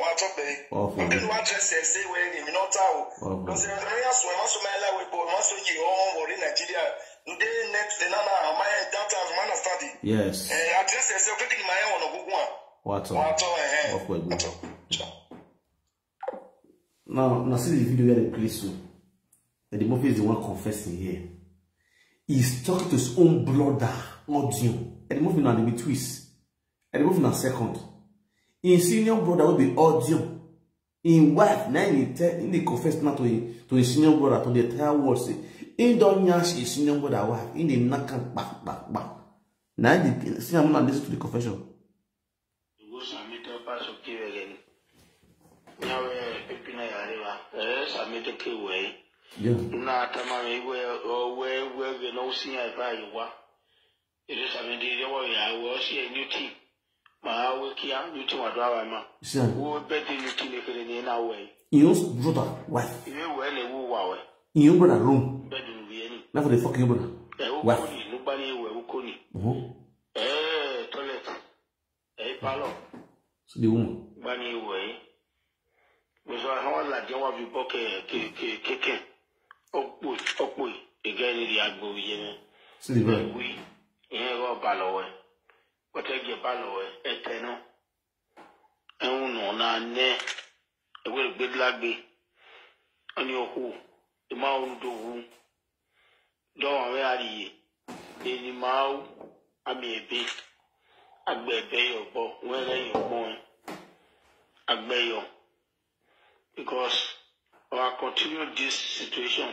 wọn atọ bẹẹ ọdún wa dẹsẹ ẹsẹ ìwé ẹni mi náà ta o lọsẹ ẹni asọ ẹni asọ mẹlẹ wẹ bọ ẹni asọ yìí ọhún wọlé nàìjíríà ndé next day nana ọmọ yẹn data ọmọ náà study ẹ àdírẹsẹ ẹsẹ ọkọ kìnnìmọ ayé wọn ọgógún a wọn atọ ẹ ẹ atọ. Now, now see the video where they play so. And the movie is the one confessing here. He's talking to his own brother, not you. And the movie now they twist. And the movie now second. in senior brother wey be audio in wife na him tell dey confess to him to senior brother to the entire world say him don yansh him senior brother wife him dey knack am pa na him dey senior brother lis to the confession. Yeah. maawekia nuti wa dɔwɛ ma. wo bɛɛ di nuti ne kelen ni e n'a wɛ. iyo juta wa. i bɛ wɛ le wo wa wɛ. iyo bɛna lom. bɛɛ dunu bi yɛni. n'a fɔ de fɔ k'i bɛna. Eh, ɛ o ko nin n'u bani ye wɛ o ko nin. Eh, ɛɛ toilet ɛɛ eh, palɔ. sidi o ma. bani ye wɛ ye. muso àwọn lajɛ wa bi bɔ kɛ kɛ kɛ kɛ ɔkpo ɔkpo ìgɛ ni di agbo yẹn. sidi bɛ. ɛɛ wi ìyẹn yɛrɛ b'a lɔ wɛ wɔtɛgye balɔɛ ɛtɛ no ɛho no nanɛ ɛwɛrɛ gbedilagbe ɔne ɔho ɛma ɔno do hu dɔwɔ awɛ ariye enima awo ami ebe agbɛ ɛbɛ yɔ gbɔ wɛrɛ yɔ gbɔn agbɛ yɔ because our continue this situation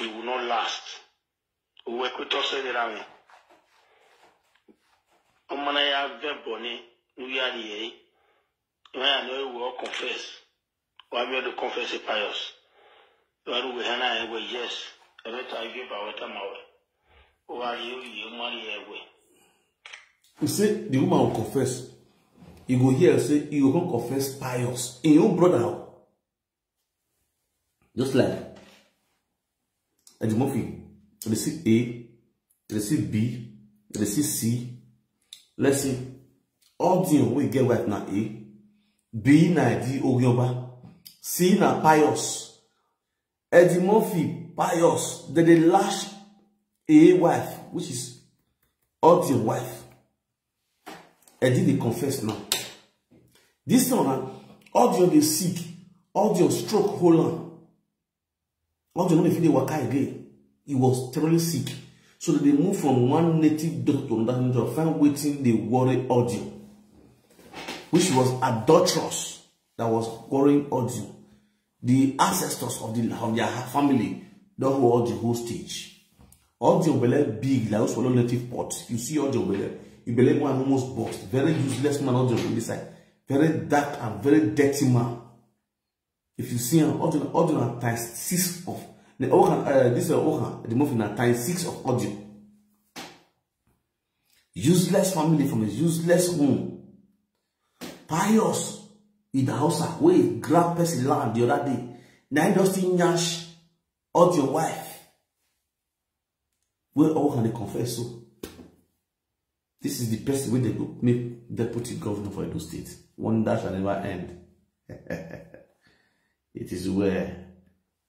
we will not last owó ɛkutɔ sɛ ɛdira mi o mana ya vɛ bɔnɛ n'u y'a ni yɛrɛ ìwé yà lọ ìwé ọ confess wà á bí ọdún confess pious ìwé àdúgbò yẹn náà ẹwẹ yes ẹwẹ tó ayé bàwẹ tó máa wẹ ó wà yẹ yẹ mọ ni ẹwẹ. you say the woman go confess you go hear say you go come confess pious in your own brother o just like edimofi receive a receive b receive c Let's see. All thing we get right now, A. Eh? B na di Ogioba. C na pious. Eddie Murphy, pious. Then they lash A wife, which is all the wife. Eddie they confess now. This one, ah, all the they sick, all the stroke, hold on. All the no if they waka again, he was terribly sick so that they move from one native doctor to another native doctor find wetin dey worry audio which was adulterous that was worrying audio the ancestors of the of their family don hold the hostage. stage audio belle big like those swallow native pot you see audio belle you belle one almost burst very useless man audio for this side very dark and very dirty man if you see am audio audio na times six of The Oha, uh, this is Oha, the movie now, time six of audio. Useless family from a useless home. Pious in the house, we grab person land the other day. Now just in yash out your wife. We all can confess so. This is the person where they go make deputy governor for Edo State. One that shall never end. it is where.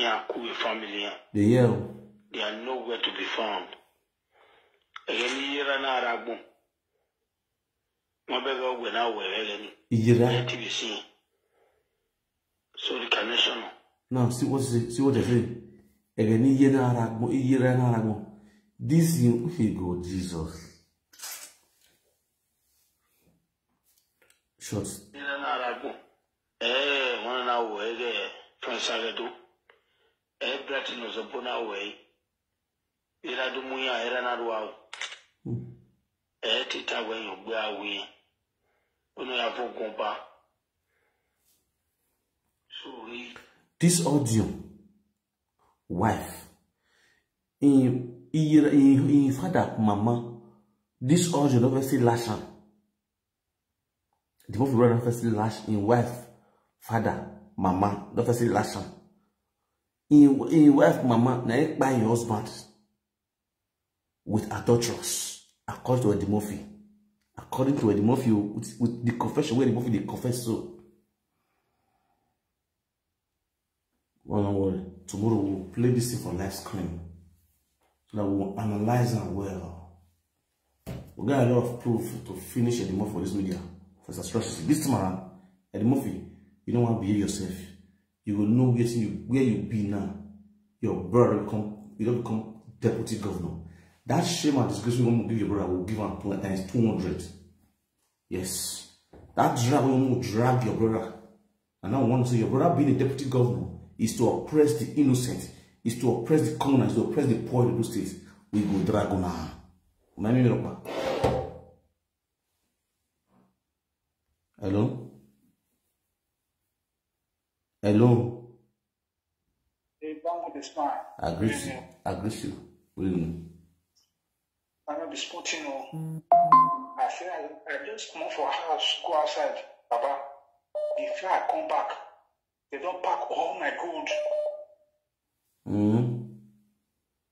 yakuwe family ya they are nowhere to be found ẹgẹ ni yíra náà ara wọn bẹ bá ọgbẹ náà wẹrẹ rẹ ni yíra ẹ ti bẹ sí yẹn sórí connection. now see what say see what they say ẹgẹ ni yíra náà ara gbọn yíra náà ara gbọn this thing jesus short. ebrati no zobona wei ira dumuya ira na ruwao e tita wei ogbe awi uno ya fogun pa sorry this audio wife in in in, in father mama this audio don't first lash am the prophet brother first lash in wife father mama don't first lash am in in wife mama na e kpa im husband with adulterous according to Eddie according to Eddie Murphy with, with the confession wey Eddie Murphy dey confess so well don't worry tomorrow we will play this thing for live screen so that we will analyze am well we get a lot of proof to finish Eddie for this media for his atrocity this time around Eddie you no wan behave yourself you will know where you where you be now. Your brother will become you don't become deputy governor. That shame and disgrace we won't give your brother will give him two hundred. Yes, that drag will drag your brother. And I want to say your brother being a deputy governor is to oppress the innocent, is to oppress the commoners, is to oppress the poor in those states. We go drag on her. Hello? Hello. A man with a smile. Aggressive. Aggressive. Really. I'm not disputing you. I say I, just come oh. for house, go outside, Baba. Before I come back, they don't pack all my goods. Mm.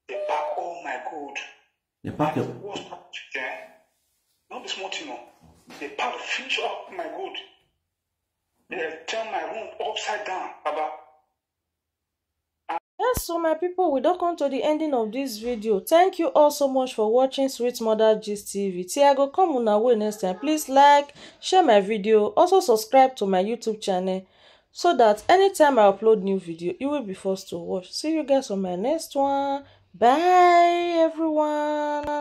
They pack all my goods. They pack your... What's that? Yeah. Not this morning, no. Oh. They pack finish up my goods. They have turned my room upside down, Baba. Yes, so my people, we don come to the ending of this video. Thank you all so much for watching Sweet Mother Gist TV. Tiago, come on away next time. Please like, share my video, also subscribe to my YouTube channel so that anytime I upload new video, you will be forced to watch. See you guys on my next one. Bye, everyone.